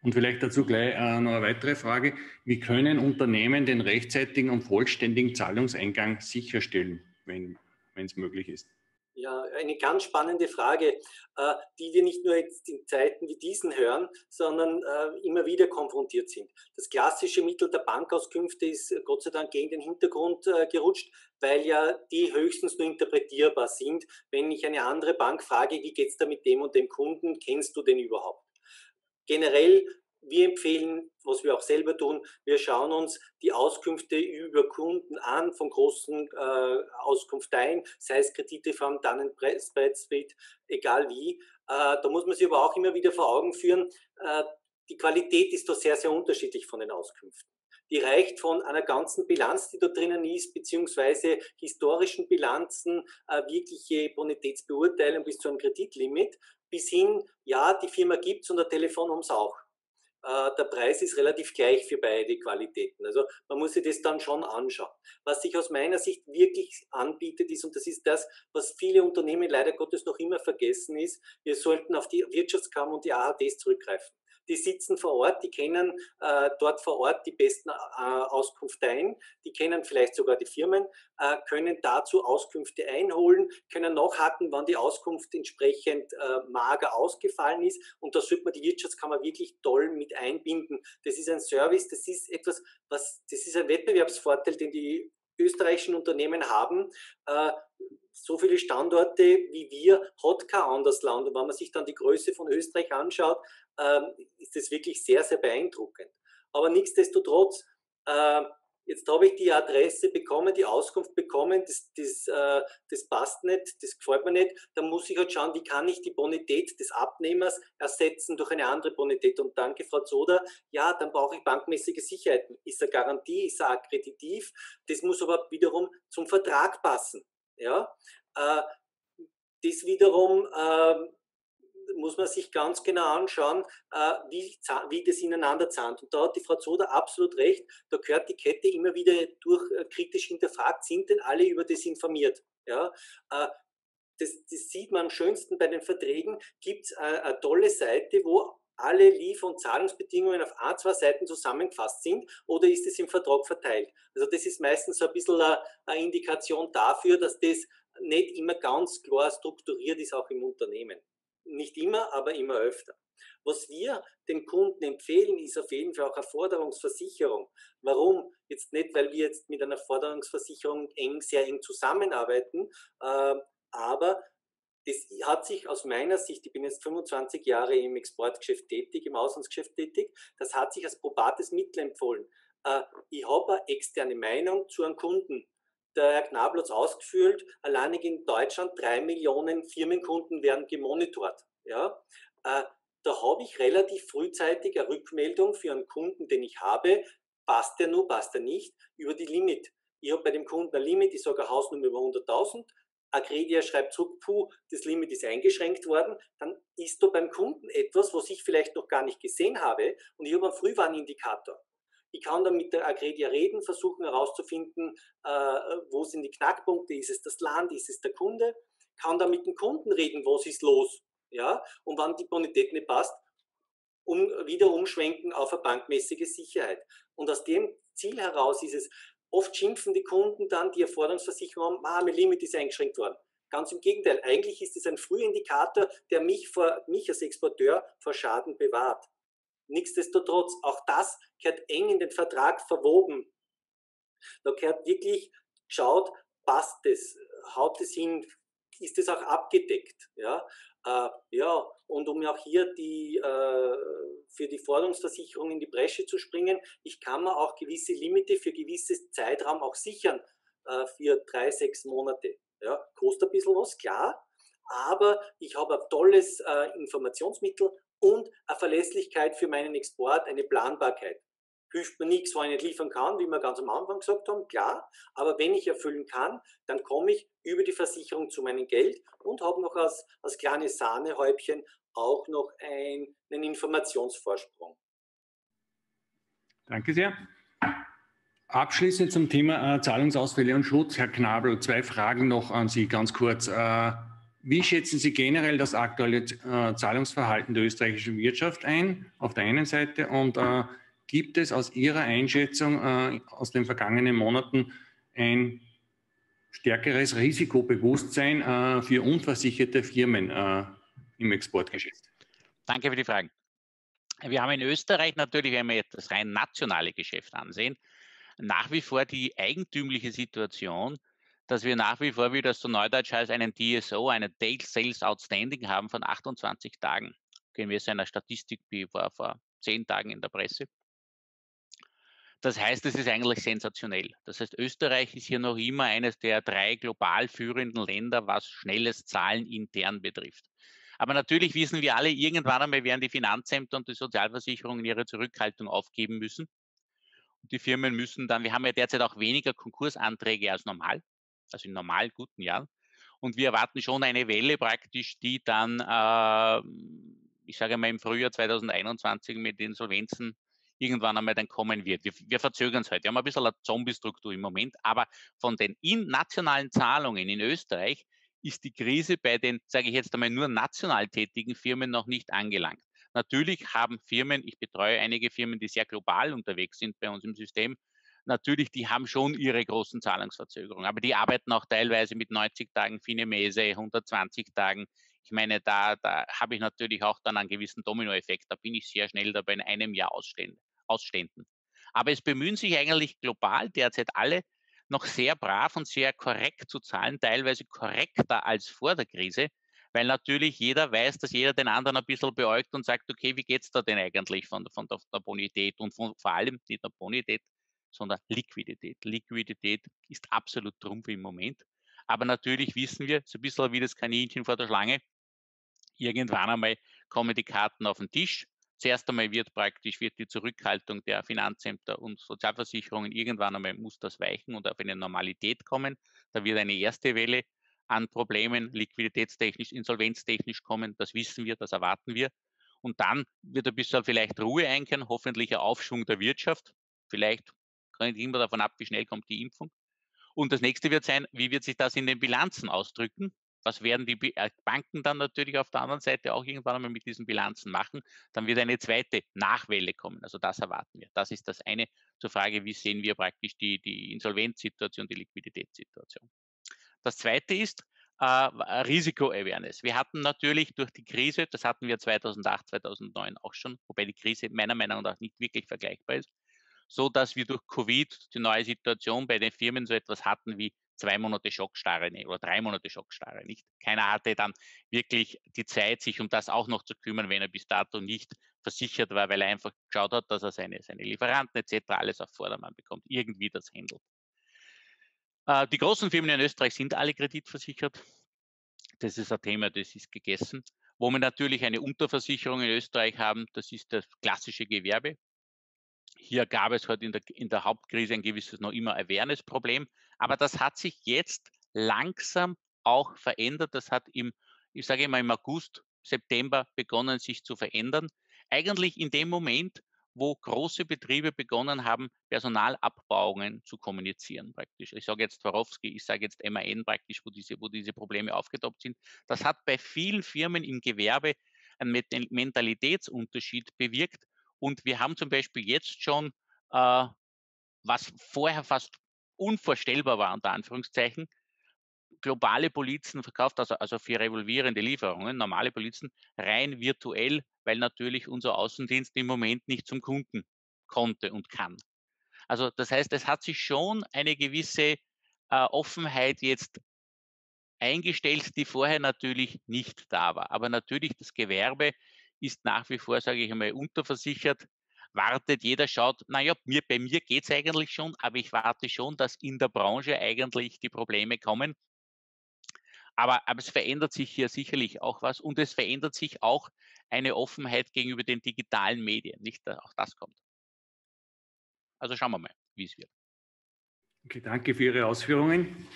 Und vielleicht dazu gleich äh, noch eine weitere Frage. Wie können Unternehmen den rechtzeitigen und vollständigen Zahlungseingang sicherstellen, wenn es möglich ist? Ja, eine ganz spannende Frage, äh, die wir nicht nur jetzt in Zeiten wie diesen hören, sondern äh, immer wieder konfrontiert sind. Das klassische Mittel der Bankauskünfte ist äh, Gott sei Dank gegen den Hintergrund gerutscht, weil ja die höchstens nur interpretierbar sind. Wenn ich eine andere Bank frage, wie geht es da mit dem und dem Kunden, kennst du den überhaupt? Generell wir empfehlen, was wir auch selber tun, wir schauen uns die Auskünfte über Kunden an von großen äh, Auskunfteien, sei es Kreditreform, Dun Bradstreet, egal wie. Äh, da muss man sich aber auch immer wieder vor Augen führen, äh, die Qualität ist da sehr, sehr unterschiedlich von den Auskünften. Die reicht von einer ganzen Bilanz, die da drinnen ist, beziehungsweise historischen Bilanzen, äh, wirkliche Bonitätsbeurteilung bis zu einem Kreditlimit, bis hin, ja, die Firma gibt es und ein Telefon sie auch. Äh, der Preis ist relativ gleich für beide Qualitäten. Also man muss sich das dann schon anschauen. Was sich aus meiner Sicht wirklich anbietet ist, und das ist das, was viele Unternehmen leider Gottes noch immer vergessen ist, wir sollten auf die Wirtschaftskammer und die AHDs zurückgreifen die sitzen vor Ort, die kennen äh, dort vor Ort die besten äh, Auskunfteien, die kennen vielleicht sogar die Firmen, äh, können dazu Auskünfte einholen, können nachhaken, wann die Auskunft entsprechend äh, mager ausgefallen ist und da sollte man die Wirtschaftskammer wirklich toll mit einbinden. Das ist ein Service, das ist etwas, was, das ist ein Wettbewerbsvorteil, den die österreichischen Unternehmen haben. Äh, so viele Standorte wie wir hat kein anderes Land. Und wenn man sich dann die Größe von Österreich anschaut, ähm, ist das wirklich sehr, sehr beeindruckend. Aber nichtsdestotrotz, äh, jetzt habe ich die Adresse bekommen, die Auskunft bekommen, das, das, äh, das passt nicht, das gefällt mir nicht, dann muss ich halt schauen, wie kann ich die Bonität des Abnehmers ersetzen durch eine andere Bonität. Und danke, Frau Zoder, ja, dann brauche ich bankmäßige Sicherheiten. Ist er Garantie, ist er akkreditiv? Das muss aber wiederum zum Vertrag passen. Ja? Äh, das wiederum äh, muss man sich ganz genau anschauen, äh, wie, wie das ineinander zahnt. Und da hat die Frau Zoder absolut recht, da gehört die Kette immer wieder durch äh, kritisch hinterfragt, sind denn alle über das informiert? Ja? Äh, das, das sieht man am schönsten bei den Verträgen, gibt es eine tolle Seite, wo alle Liefer- und Zahlungsbedingungen auf ein, zwei Seiten zusammengefasst sind oder ist es im Vertrag verteilt? Also das ist meistens so ein bisschen eine Indikation dafür, dass das nicht immer ganz klar strukturiert ist, auch im Unternehmen. Nicht immer, aber immer öfter. Was wir den Kunden empfehlen, ist auf jeden Fall auch eine Forderungsversicherung. Warum? Jetzt nicht, weil wir jetzt mit einer Forderungsversicherung eng, sehr eng zusammenarbeiten, äh, aber das hat sich aus meiner Sicht, ich bin jetzt 25 Jahre im Exportgeschäft tätig, im Auslandsgeschäft tätig, das hat sich als probates Mittel empfohlen. Äh, ich habe eine externe Meinung zu einem Kunden. Der Herr es ausgeführt, alleinig in Deutschland drei Millionen Firmenkunden werden gemonitort. Ja? Äh, da habe ich relativ frühzeitig eine Rückmeldung für einen Kunden, den ich habe, passt der nur, passt der nicht, über die Limit. Ich habe bei dem Kunden ein Limit, ich sage eine Hausnummer über 100.000, Agredia schreibt zurück, puh, das Limit ist eingeschränkt worden, dann ist da beim Kunden etwas, was ich vielleicht noch gar nicht gesehen habe und ich habe einen Frühwarnindikator. Ich kann dann mit der Agredia reden, versuchen herauszufinden, äh, wo sind die Knackpunkte, ist es das Land, ist es der Kunde, kann dann mit dem Kunden reden, was ist los, ja, und wann die Bonität nicht passt, um wieder umschwenken auf eine bankmäßige Sicherheit. Und aus dem Ziel heraus ist es, Oft schimpfen die Kunden dann, die Erforderungsversicherung haben, ah, mein Limit ist eingeschränkt worden. Ganz im Gegenteil, eigentlich ist es ein Frühindikator, der mich, vor, mich als Exporteur vor Schaden bewahrt. Nichtsdestotrotz, auch das gehört eng in den Vertrag verwoben. Da gehört wirklich geschaut, passt es, haut es hin, ist es auch abgedeckt. Ja? Äh, ja, und um auch hier die, äh, für die Forderungsversicherung in die Bresche zu springen, ich kann mir auch gewisse Limite für gewisses Zeitraum auch sichern, äh, für drei, sechs Monate. Ja, kostet ein bisschen was, klar, aber ich habe ein tolles äh, Informationsmittel und eine Verlässlichkeit für meinen Export, eine Planbarkeit hilft mir nichts, wenn ich nicht liefern kann, wie wir ganz am Anfang gesagt haben, klar. Aber wenn ich erfüllen kann, dann komme ich über die Versicherung zu meinem Geld und habe noch als, als kleines Sahnehäubchen auch noch ein, einen Informationsvorsprung. Danke sehr. Abschließend zum Thema äh, Zahlungsausfälle und Schutz, Herr Knabel, zwei Fragen noch an Sie ganz kurz. Äh, wie schätzen Sie generell das aktuelle äh, Zahlungsverhalten der österreichischen Wirtschaft ein, auf der einen Seite? Und äh, Gibt es aus Ihrer Einschätzung äh, aus den vergangenen Monaten ein stärkeres Risikobewusstsein äh, für unversicherte Firmen äh, im Exportgeschäft? Danke für die Fragen. Wir haben in Österreich natürlich, wenn wir das rein nationale Geschäft ansehen, nach wie vor die eigentümliche Situation, dass wir nach wie vor, wie das so neudeutsch heißt, einen DSO, einen Day Sales Outstanding haben von 28 Tagen. Gehen wir es einer Statistik wie vor, vor zehn Tagen in der Presse. Das heißt, es ist eigentlich sensationell. Das heißt, Österreich ist hier noch immer eines der drei global führenden Länder, was schnelles Zahlen intern betrifft. Aber natürlich wissen wir alle, irgendwann einmal werden die Finanzämter und die Sozialversicherungen ihre Zurückhaltung aufgeben müssen. Und die Firmen müssen dann, wir haben ja derzeit auch weniger Konkursanträge als normal, also in normal guten Jahren. Und wir erwarten schon eine Welle praktisch, die dann, äh, ich sage mal, im Frühjahr 2021 mit Insolvenzen irgendwann einmal dann kommen wird. Wir, wir verzögern es heute. Wir haben ein bisschen eine Zombie-Struktur im Moment, aber von den nationalen Zahlungen in Österreich ist die Krise bei den, sage ich jetzt einmal, nur national tätigen Firmen noch nicht angelangt. Natürlich haben Firmen, ich betreue einige Firmen, die sehr global unterwegs sind bei uns im System, natürlich, die haben schon ihre großen Zahlungsverzögerungen, aber die arbeiten auch teilweise mit 90 Tagen Finemese, 120 Tagen. Ich meine, da, da habe ich natürlich auch dann einen gewissen Dominoeffekt. Da bin ich sehr schnell dabei in einem Jahr. Ausständen. Aber es bemühen sich eigentlich global derzeit alle noch sehr brav und sehr korrekt zu zahlen, teilweise korrekter als vor der Krise, weil natürlich jeder weiß, dass jeder den anderen ein bisschen beäugt und sagt, okay, wie geht es da denn eigentlich von, von der, Bonität und von, vor allem nicht der Bonität, sondern Liquidität. Liquidität ist absolut Trumpf im Moment. Aber natürlich wissen wir, so ein bisschen wie das Kaninchen vor der Schlange, irgendwann einmal kommen die Karten auf den Tisch Zuerst einmal wird praktisch wird die Zurückhaltung der Finanzämter und Sozialversicherungen irgendwann einmal muss das weichen und auf eine Normalität kommen. Da wird eine erste Welle an Problemen liquiditätstechnisch, insolvenztechnisch kommen. Das wissen wir, das erwarten wir. Und dann wird ein bisschen vielleicht Ruhe einkehren, hoffentlich ein Aufschwung der Wirtschaft. Vielleicht hängt immer davon ab, wie schnell kommt die Impfung. Und das nächste wird sein, wie wird sich das in den Bilanzen ausdrücken? Was werden die äh, Banken dann natürlich auf der anderen Seite auch irgendwann einmal mit diesen Bilanzen machen? Dann wird eine zweite Nachwelle kommen. Also das erwarten wir. Das ist das eine zur Frage, wie sehen wir praktisch die, die Insolvenzsituation, die Liquiditätssituation. Das zweite ist, äh, Risiko-Awareness. Wir hatten natürlich durch die Krise, das hatten wir 2008, 2009 auch schon, wobei die Krise meiner Meinung nach nicht wirklich vergleichbar ist, so dass wir durch Covid die neue Situation bei den Firmen so etwas hatten wie zwei Monate Schockstarre oder drei Monate Schockstarre. Nicht? Keiner hatte dann wirklich die Zeit, sich um das auch noch zu kümmern, wenn er bis dato nicht versichert war, weil er einfach geschaut hat, dass er seine, seine Lieferanten etc. alles auf Vordermann bekommt, irgendwie das handelt. Äh, die großen Firmen in Österreich sind alle kreditversichert. Das ist ein Thema, das ist gegessen. Wo wir natürlich eine Unterversicherung in Österreich haben, das ist das klassische Gewerbe. Hier gab es halt in der, in der Hauptkrise ein gewisses noch immer Awareness-Problem. Aber das hat sich jetzt langsam auch verändert. Das hat im, ich sage immer im August, September begonnen, sich zu verändern. Eigentlich in dem Moment, wo große Betriebe begonnen haben, Personalabbauungen zu kommunizieren praktisch. Ich sage jetzt Swarovski, ich sage jetzt MAN praktisch, wo diese, wo diese Probleme aufgetoppt sind. Das hat bei vielen Firmen im Gewerbe einen Mentalitätsunterschied bewirkt. Und wir haben zum Beispiel jetzt schon, äh, was vorher fast unvorstellbar war, unter Anführungszeichen, globale Polizen verkauft, also, also für revolvierende Lieferungen, normale Polizen, rein virtuell, weil natürlich unser Außendienst im Moment nicht zum Kunden konnte und kann. Also das heißt, es hat sich schon eine gewisse äh, Offenheit jetzt eingestellt, die vorher natürlich nicht da war. Aber natürlich das Gewerbe ist nach wie vor, sage ich einmal, unterversichert wartet, jeder schaut, naja, mir, bei mir geht es eigentlich schon, aber ich warte schon, dass in der Branche eigentlich die Probleme kommen. Aber, aber es verändert sich hier sicherlich auch was und es verändert sich auch eine Offenheit gegenüber den digitalen Medien. Nicht, auch das kommt. Also schauen wir mal, wie es wird. Okay, danke für Ihre Ausführungen.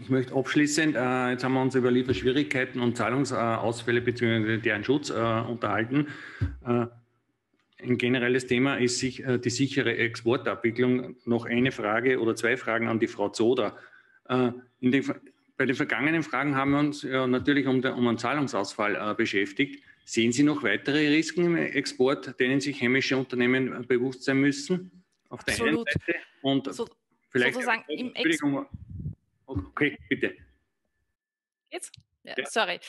Ich möchte abschließend, äh, jetzt haben wir uns über Lieferschwierigkeiten und Zahlungsausfälle bzw. deren Schutz äh, unterhalten. Äh, ein generelles Thema ist sich, äh, die sichere Exportabwicklung. Noch eine Frage oder zwei Fragen an die Frau Zoder. Äh, den, bei den vergangenen Fragen haben wir uns ja natürlich um, der, um einen Zahlungsausfall äh, beschäftigt. Sehen Sie noch weitere Risiken im Export, denen sich heimische Unternehmen bewusst sein müssen? Auf der Absolut. einen Seite und so, vielleicht sozusagen im Export. Okay, bitte. Jetzt? Ja, ja. Sorry.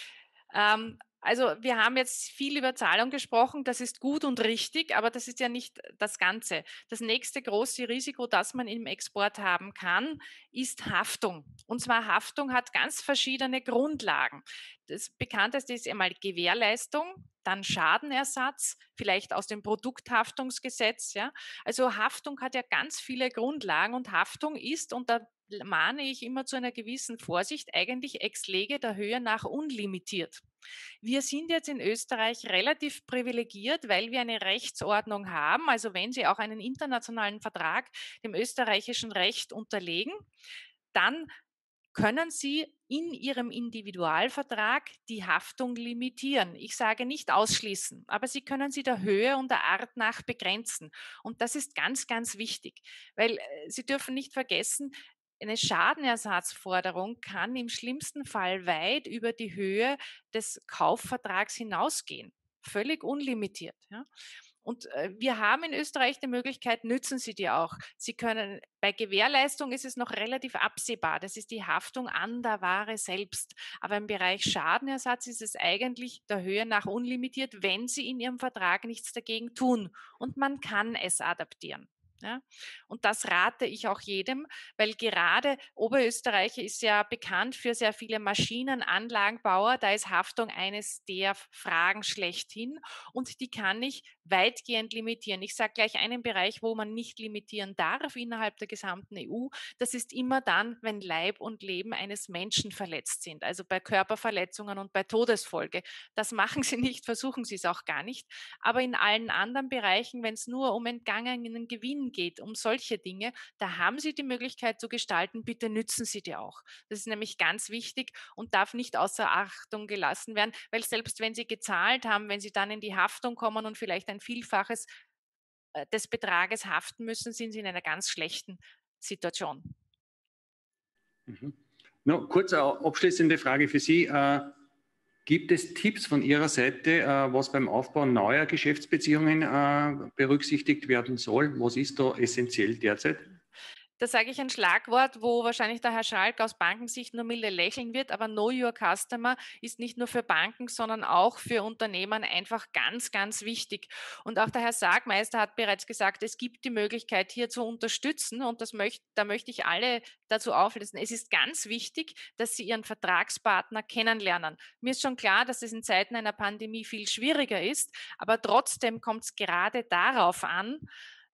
Ähm, also wir haben jetzt viel über Zahlung gesprochen, das ist gut und richtig, aber das ist ja nicht das Ganze. Das nächste große Risiko, das man im Export haben kann, ist Haftung. Und zwar Haftung hat ganz verschiedene Grundlagen. Das bekannteste ist einmal Gewährleistung, dann Schadenersatz, vielleicht aus dem Produkthaftungsgesetz. Ja? Also Haftung hat ja ganz viele Grundlagen und Haftung ist, und da mahne ich immer zu einer gewissen Vorsicht, eigentlich ex lege der Höhe nach unlimitiert. Wir sind jetzt in Österreich relativ privilegiert, weil wir eine Rechtsordnung haben. Also wenn Sie auch einen internationalen Vertrag dem österreichischen Recht unterlegen, dann können Sie in Ihrem Individualvertrag die Haftung limitieren. Ich sage nicht ausschließen, aber Sie können sie der Höhe und der Art nach begrenzen. Und das ist ganz, ganz wichtig, weil äh, Sie dürfen nicht vergessen, eine Schadenersatzforderung kann im schlimmsten Fall weit über die Höhe des Kaufvertrags hinausgehen. Völlig unlimitiert. Ja. Und äh, wir haben in Österreich die Möglichkeit, nützen Sie die auch. Sie können, bei Gewährleistung ist es noch relativ absehbar. Das ist die Haftung an der Ware selbst. Aber im Bereich Schadenersatz ist es eigentlich der Höhe nach unlimitiert, wenn Sie in Ihrem Vertrag nichts dagegen tun. Und man kann es adaptieren. Ja? Und das rate ich auch jedem, weil gerade Oberösterreich ist ja bekannt für sehr viele Maschinenanlagenbauer. Da ist Haftung eines der Fragen schlechthin und die kann ich weitgehend limitieren. Ich sage gleich einen Bereich, wo man nicht limitieren darf innerhalb der gesamten EU. Das ist immer dann, wenn Leib und Leben eines Menschen verletzt sind, also bei Körperverletzungen und bei Todesfolge. Das machen Sie nicht, versuchen Sie es auch gar nicht. Aber in allen anderen Bereichen, wenn es nur um entgangenen Gewinn geht, um solche Dinge, da haben Sie die Möglichkeit zu gestalten, bitte nützen Sie die auch. Das ist nämlich ganz wichtig und darf nicht außer Achtung gelassen werden, weil selbst wenn Sie gezahlt haben, wenn Sie dann in die Haftung kommen und vielleicht ein Vielfaches äh, des Betrages haften müssen, sind Sie in einer ganz schlechten Situation. Mhm. No, kurze abschließende Frage für Sie. Äh, Gibt es Tipps von Ihrer Seite, äh, was beim Aufbau neuer Geschäftsbeziehungen äh, berücksichtigt werden soll? Was ist da essentiell derzeit? Da sage ich ein Schlagwort, wo wahrscheinlich der Herr Schalk aus Bankensicht nur milde lächeln wird, aber Know Your Customer ist nicht nur für Banken, sondern auch für Unternehmen einfach ganz, ganz wichtig. Und auch der Herr Sargmeister hat bereits gesagt, es gibt die Möglichkeit, hier zu unterstützen und das möcht, da möchte ich alle dazu auflesen. Es ist ganz wichtig, dass Sie Ihren Vertragspartner kennenlernen. Mir ist schon klar, dass es in Zeiten einer Pandemie viel schwieriger ist, aber trotzdem kommt es gerade darauf an,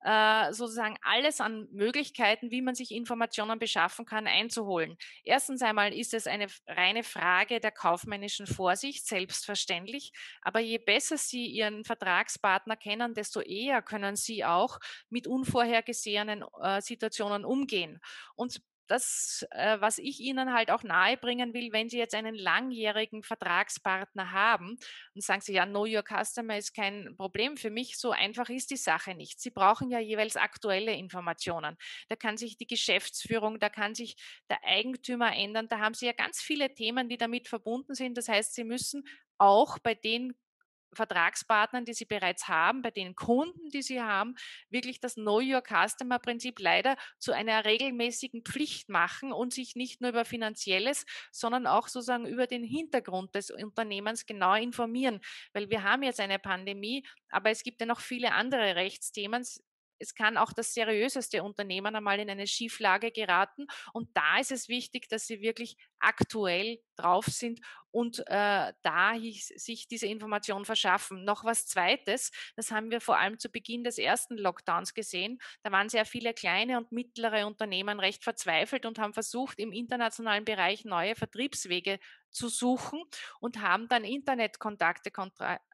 äh, sozusagen alles an Möglichkeiten, wie man sich Informationen beschaffen kann, einzuholen. Erstens einmal ist es eine reine Frage der kaufmännischen Vorsicht, selbstverständlich. Aber je besser Sie Ihren Vertragspartner kennen, desto eher können Sie auch mit unvorhergesehenen äh, Situationen umgehen. Und das, äh, was ich Ihnen halt auch nahebringen will, wenn Sie jetzt einen langjährigen Vertragspartner haben und sagen Sie, ja, Know Your Customer ist kein Problem für mich, so einfach ist die Sache nicht. Sie brauchen ja jeweils aktuelle Informationen. Da kann sich die Geschäftsführung, da kann sich der Eigentümer ändern, da haben Sie ja ganz viele Themen, die damit verbunden sind. Das heißt, Sie müssen auch bei den Vertragspartnern, die Sie bereits haben, bei den Kunden, die Sie haben, wirklich das Know Your Customer Prinzip leider zu einer regelmäßigen Pflicht machen und sich nicht nur über Finanzielles, sondern auch sozusagen über den Hintergrund des Unternehmens genau informieren. Weil wir haben jetzt eine Pandemie, aber es gibt ja noch viele andere Rechtsthemen, es kann auch das seriöseste Unternehmen einmal in eine Schieflage geraten. Und da ist es wichtig, dass sie wirklich aktuell drauf sind und äh, da sich diese Information verschaffen. Noch was Zweites, das haben wir vor allem zu Beginn des ersten Lockdowns gesehen. Da waren sehr viele kleine und mittlere Unternehmen recht verzweifelt und haben versucht, im internationalen Bereich neue Vertriebswege zu suchen und haben dann Internetkontakte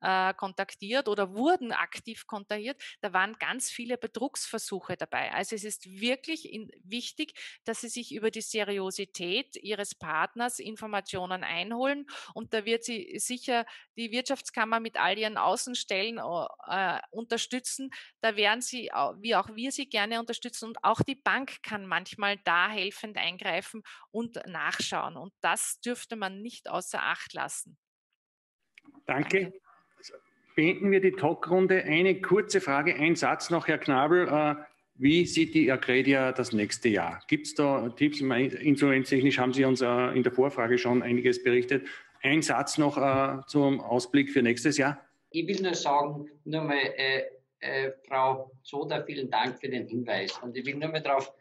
äh, kontaktiert oder wurden aktiv kontaktiert. Da waren ganz viele Betrugsversuche dabei. Also es ist wirklich in, wichtig, dass Sie sich über die Seriosität Ihres Partners Informationen einholen und da wird Sie sicher die Wirtschaftskammer mit all ihren Außenstellen äh, unterstützen. Da werden Sie, wie auch wir Sie gerne unterstützen und auch die Bank kann manchmal da helfend eingreifen und nachschauen. Und das dürfte man nicht außer Acht lassen. Danke. Beenden wir die Talkrunde. Eine kurze Frage, ein Satz noch, Herr Knabel. Äh, wie sieht die Agredia das nächste Jahr? Gibt es da Tipps? Insolvenztechnisch haben Sie uns äh, in der Vorfrage schon einiges berichtet. Ein Satz noch äh, zum Ausblick für nächstes Jahr. Ich will nur sagen, nur mal, äh, äh, Frau Zoda, vielen Dank für den Hinweis. Und ich will nur mal darauf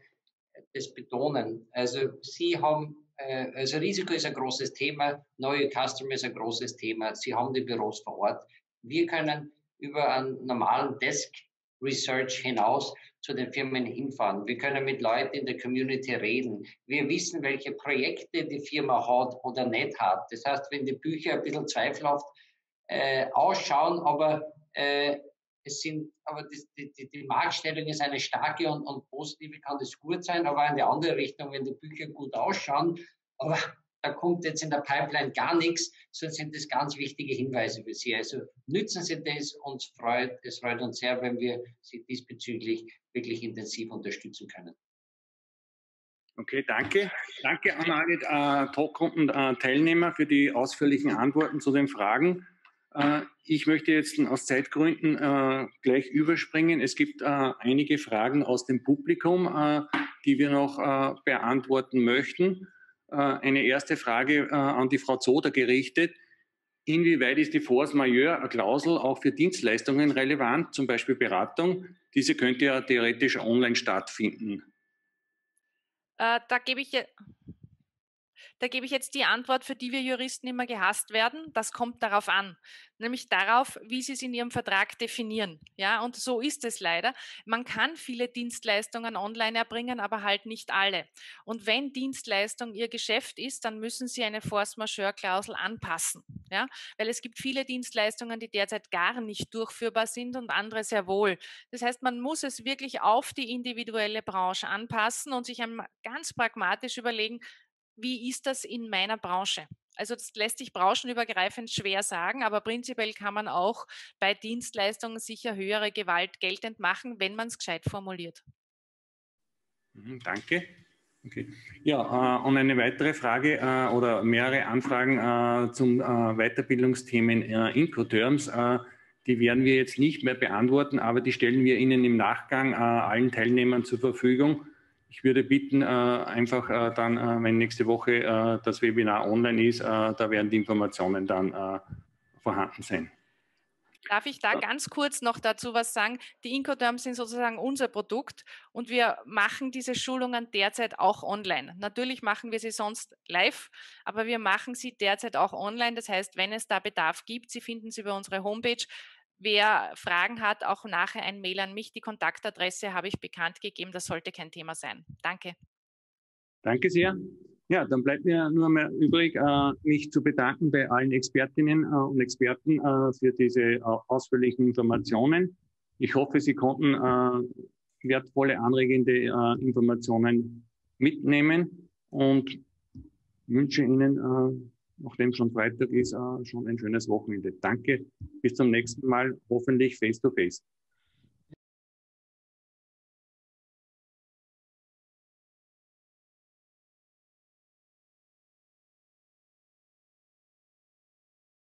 das betonen. Also Sie haben äh, also Risiko ist ein großes Thema, neue Customer ist ein großes Thema. Sie haben die Büros vor Ort. Wir können über einen normalen Desk Research hinaus zu den Firmen hinfahren. Wir können mit Leuten in der Community reden. Wir wissen, welche Projekte die Firma hat oder nicht hat. Das heißt, wenn die Bücher ein bisschen zweifelhaft äh, ausschauen, aber äh, es sind, aber das, die, die, Marktstellung ist eine starke und, und positive, kann das gut sein, aber in die andere Richtung, wenn die Bücher gut ausschauen, aber da kommt jetzt in der Pipeline gar nichts, so sind das ganz wichtige Hinweise für Sie. Also nützen Sie das, uns freut, es freut uns sehr, wenn wir Sie diesbezüglich wirklich intensiv unterstützen können. Okay, danke. Danke an alle äh, Talkrunden-Teilnehmer für die ausführlichen Antworten zu den Fragen. Äh, ich möchte jetzt aus Zeitgründen äh, gleich überspringen. Es gibt äh, einige Fragen aus dem Publikum, die wir noch beantworten möchten. Eine erste Frage an die Frau Zoder gerichtet. Inwieweit ist die Force Majeure Klausel auch für Dienstleistungen relevant, zum Beispiel Beratung? Diese könnte ja theoretisch online stattfinden. Äh, da gebe ich da gebe ich jetzt die Antwort, für die wir Juristen immer gehasst werden. Das kommt darauf an, nämlich darauf, wie Sie es in Ihrem Vertrag definieren. Ja, und so ist es leider. Man kann viele Dienstleistungen online erbringen, aber halt nicht alle. Und wenn Dienstleistung Ihr Geschäft ist, dann müssen Sie eine Force Majeure Klausel anpassen. Ja, weil es gibt viele Dienstleistungen, die derzeit gar nicht durchführbar sind und andere sehr wohl. Das heißt, man muss es wirklich auf die individuelle Branche anpassen und sich ganz pragmatisch überlegen, wie ist das in meiner Branche? Also das lässt sich branchenübergreifend schwer sagen, aber prinzipiell kann man auch bei Dienstleistungen sicher höhere Gewalt geltend machen, wenn man es gescheit formuliert. Mhm, danke. Okay. Ja, äh, und eine weitere Frage äh, oder mehrere Anfragen äh, zum äh, Weiterbildungsthemen äh, Incoterms, äh, die werden wir jetzt nicht mehr beantworten, aber die stellen wir Ihnen im Nachgang allen Teilnehmern zur Verfügung ich würde bitten, äh, einfach äh, dann, äh, wenn nächste Woche das Webinar online ist, da werden die Informationen dann vorhanden sein. Darf ich da ganz kurz noch dazu was sagen? Die Incoterms sind sozusagen unser Produkt und wir machen diese Schulungen derzeit auch online. Natürlich machen wir sie sonst live, aber wir machen sie derzeit auch online. Das heißt, wenn es da Bedarf gibt, Sie finden sie über unsere Homepage. Wer Fragen hat, auch nachher ein Mail an mich. Die Kontaktadresse habe ich bekannt gegeben. Das sollte kein Thema sein. Danke. Danke sehr. Ja, dann bleibt mir nur mehr übrig, äh, mich zu bedanken bei allen Expertinnen äh, und Experten äh, für diese ausführlichen Informationen. Ich hoffe, Sie konnten wertvolle, anregende Informationen mitnehmen und wünsche Ihnen, nachdem schon Freitag ist, schon ein schönes Wochenende. Danke, bis zum nächsten Mal, hoffentlich face to face.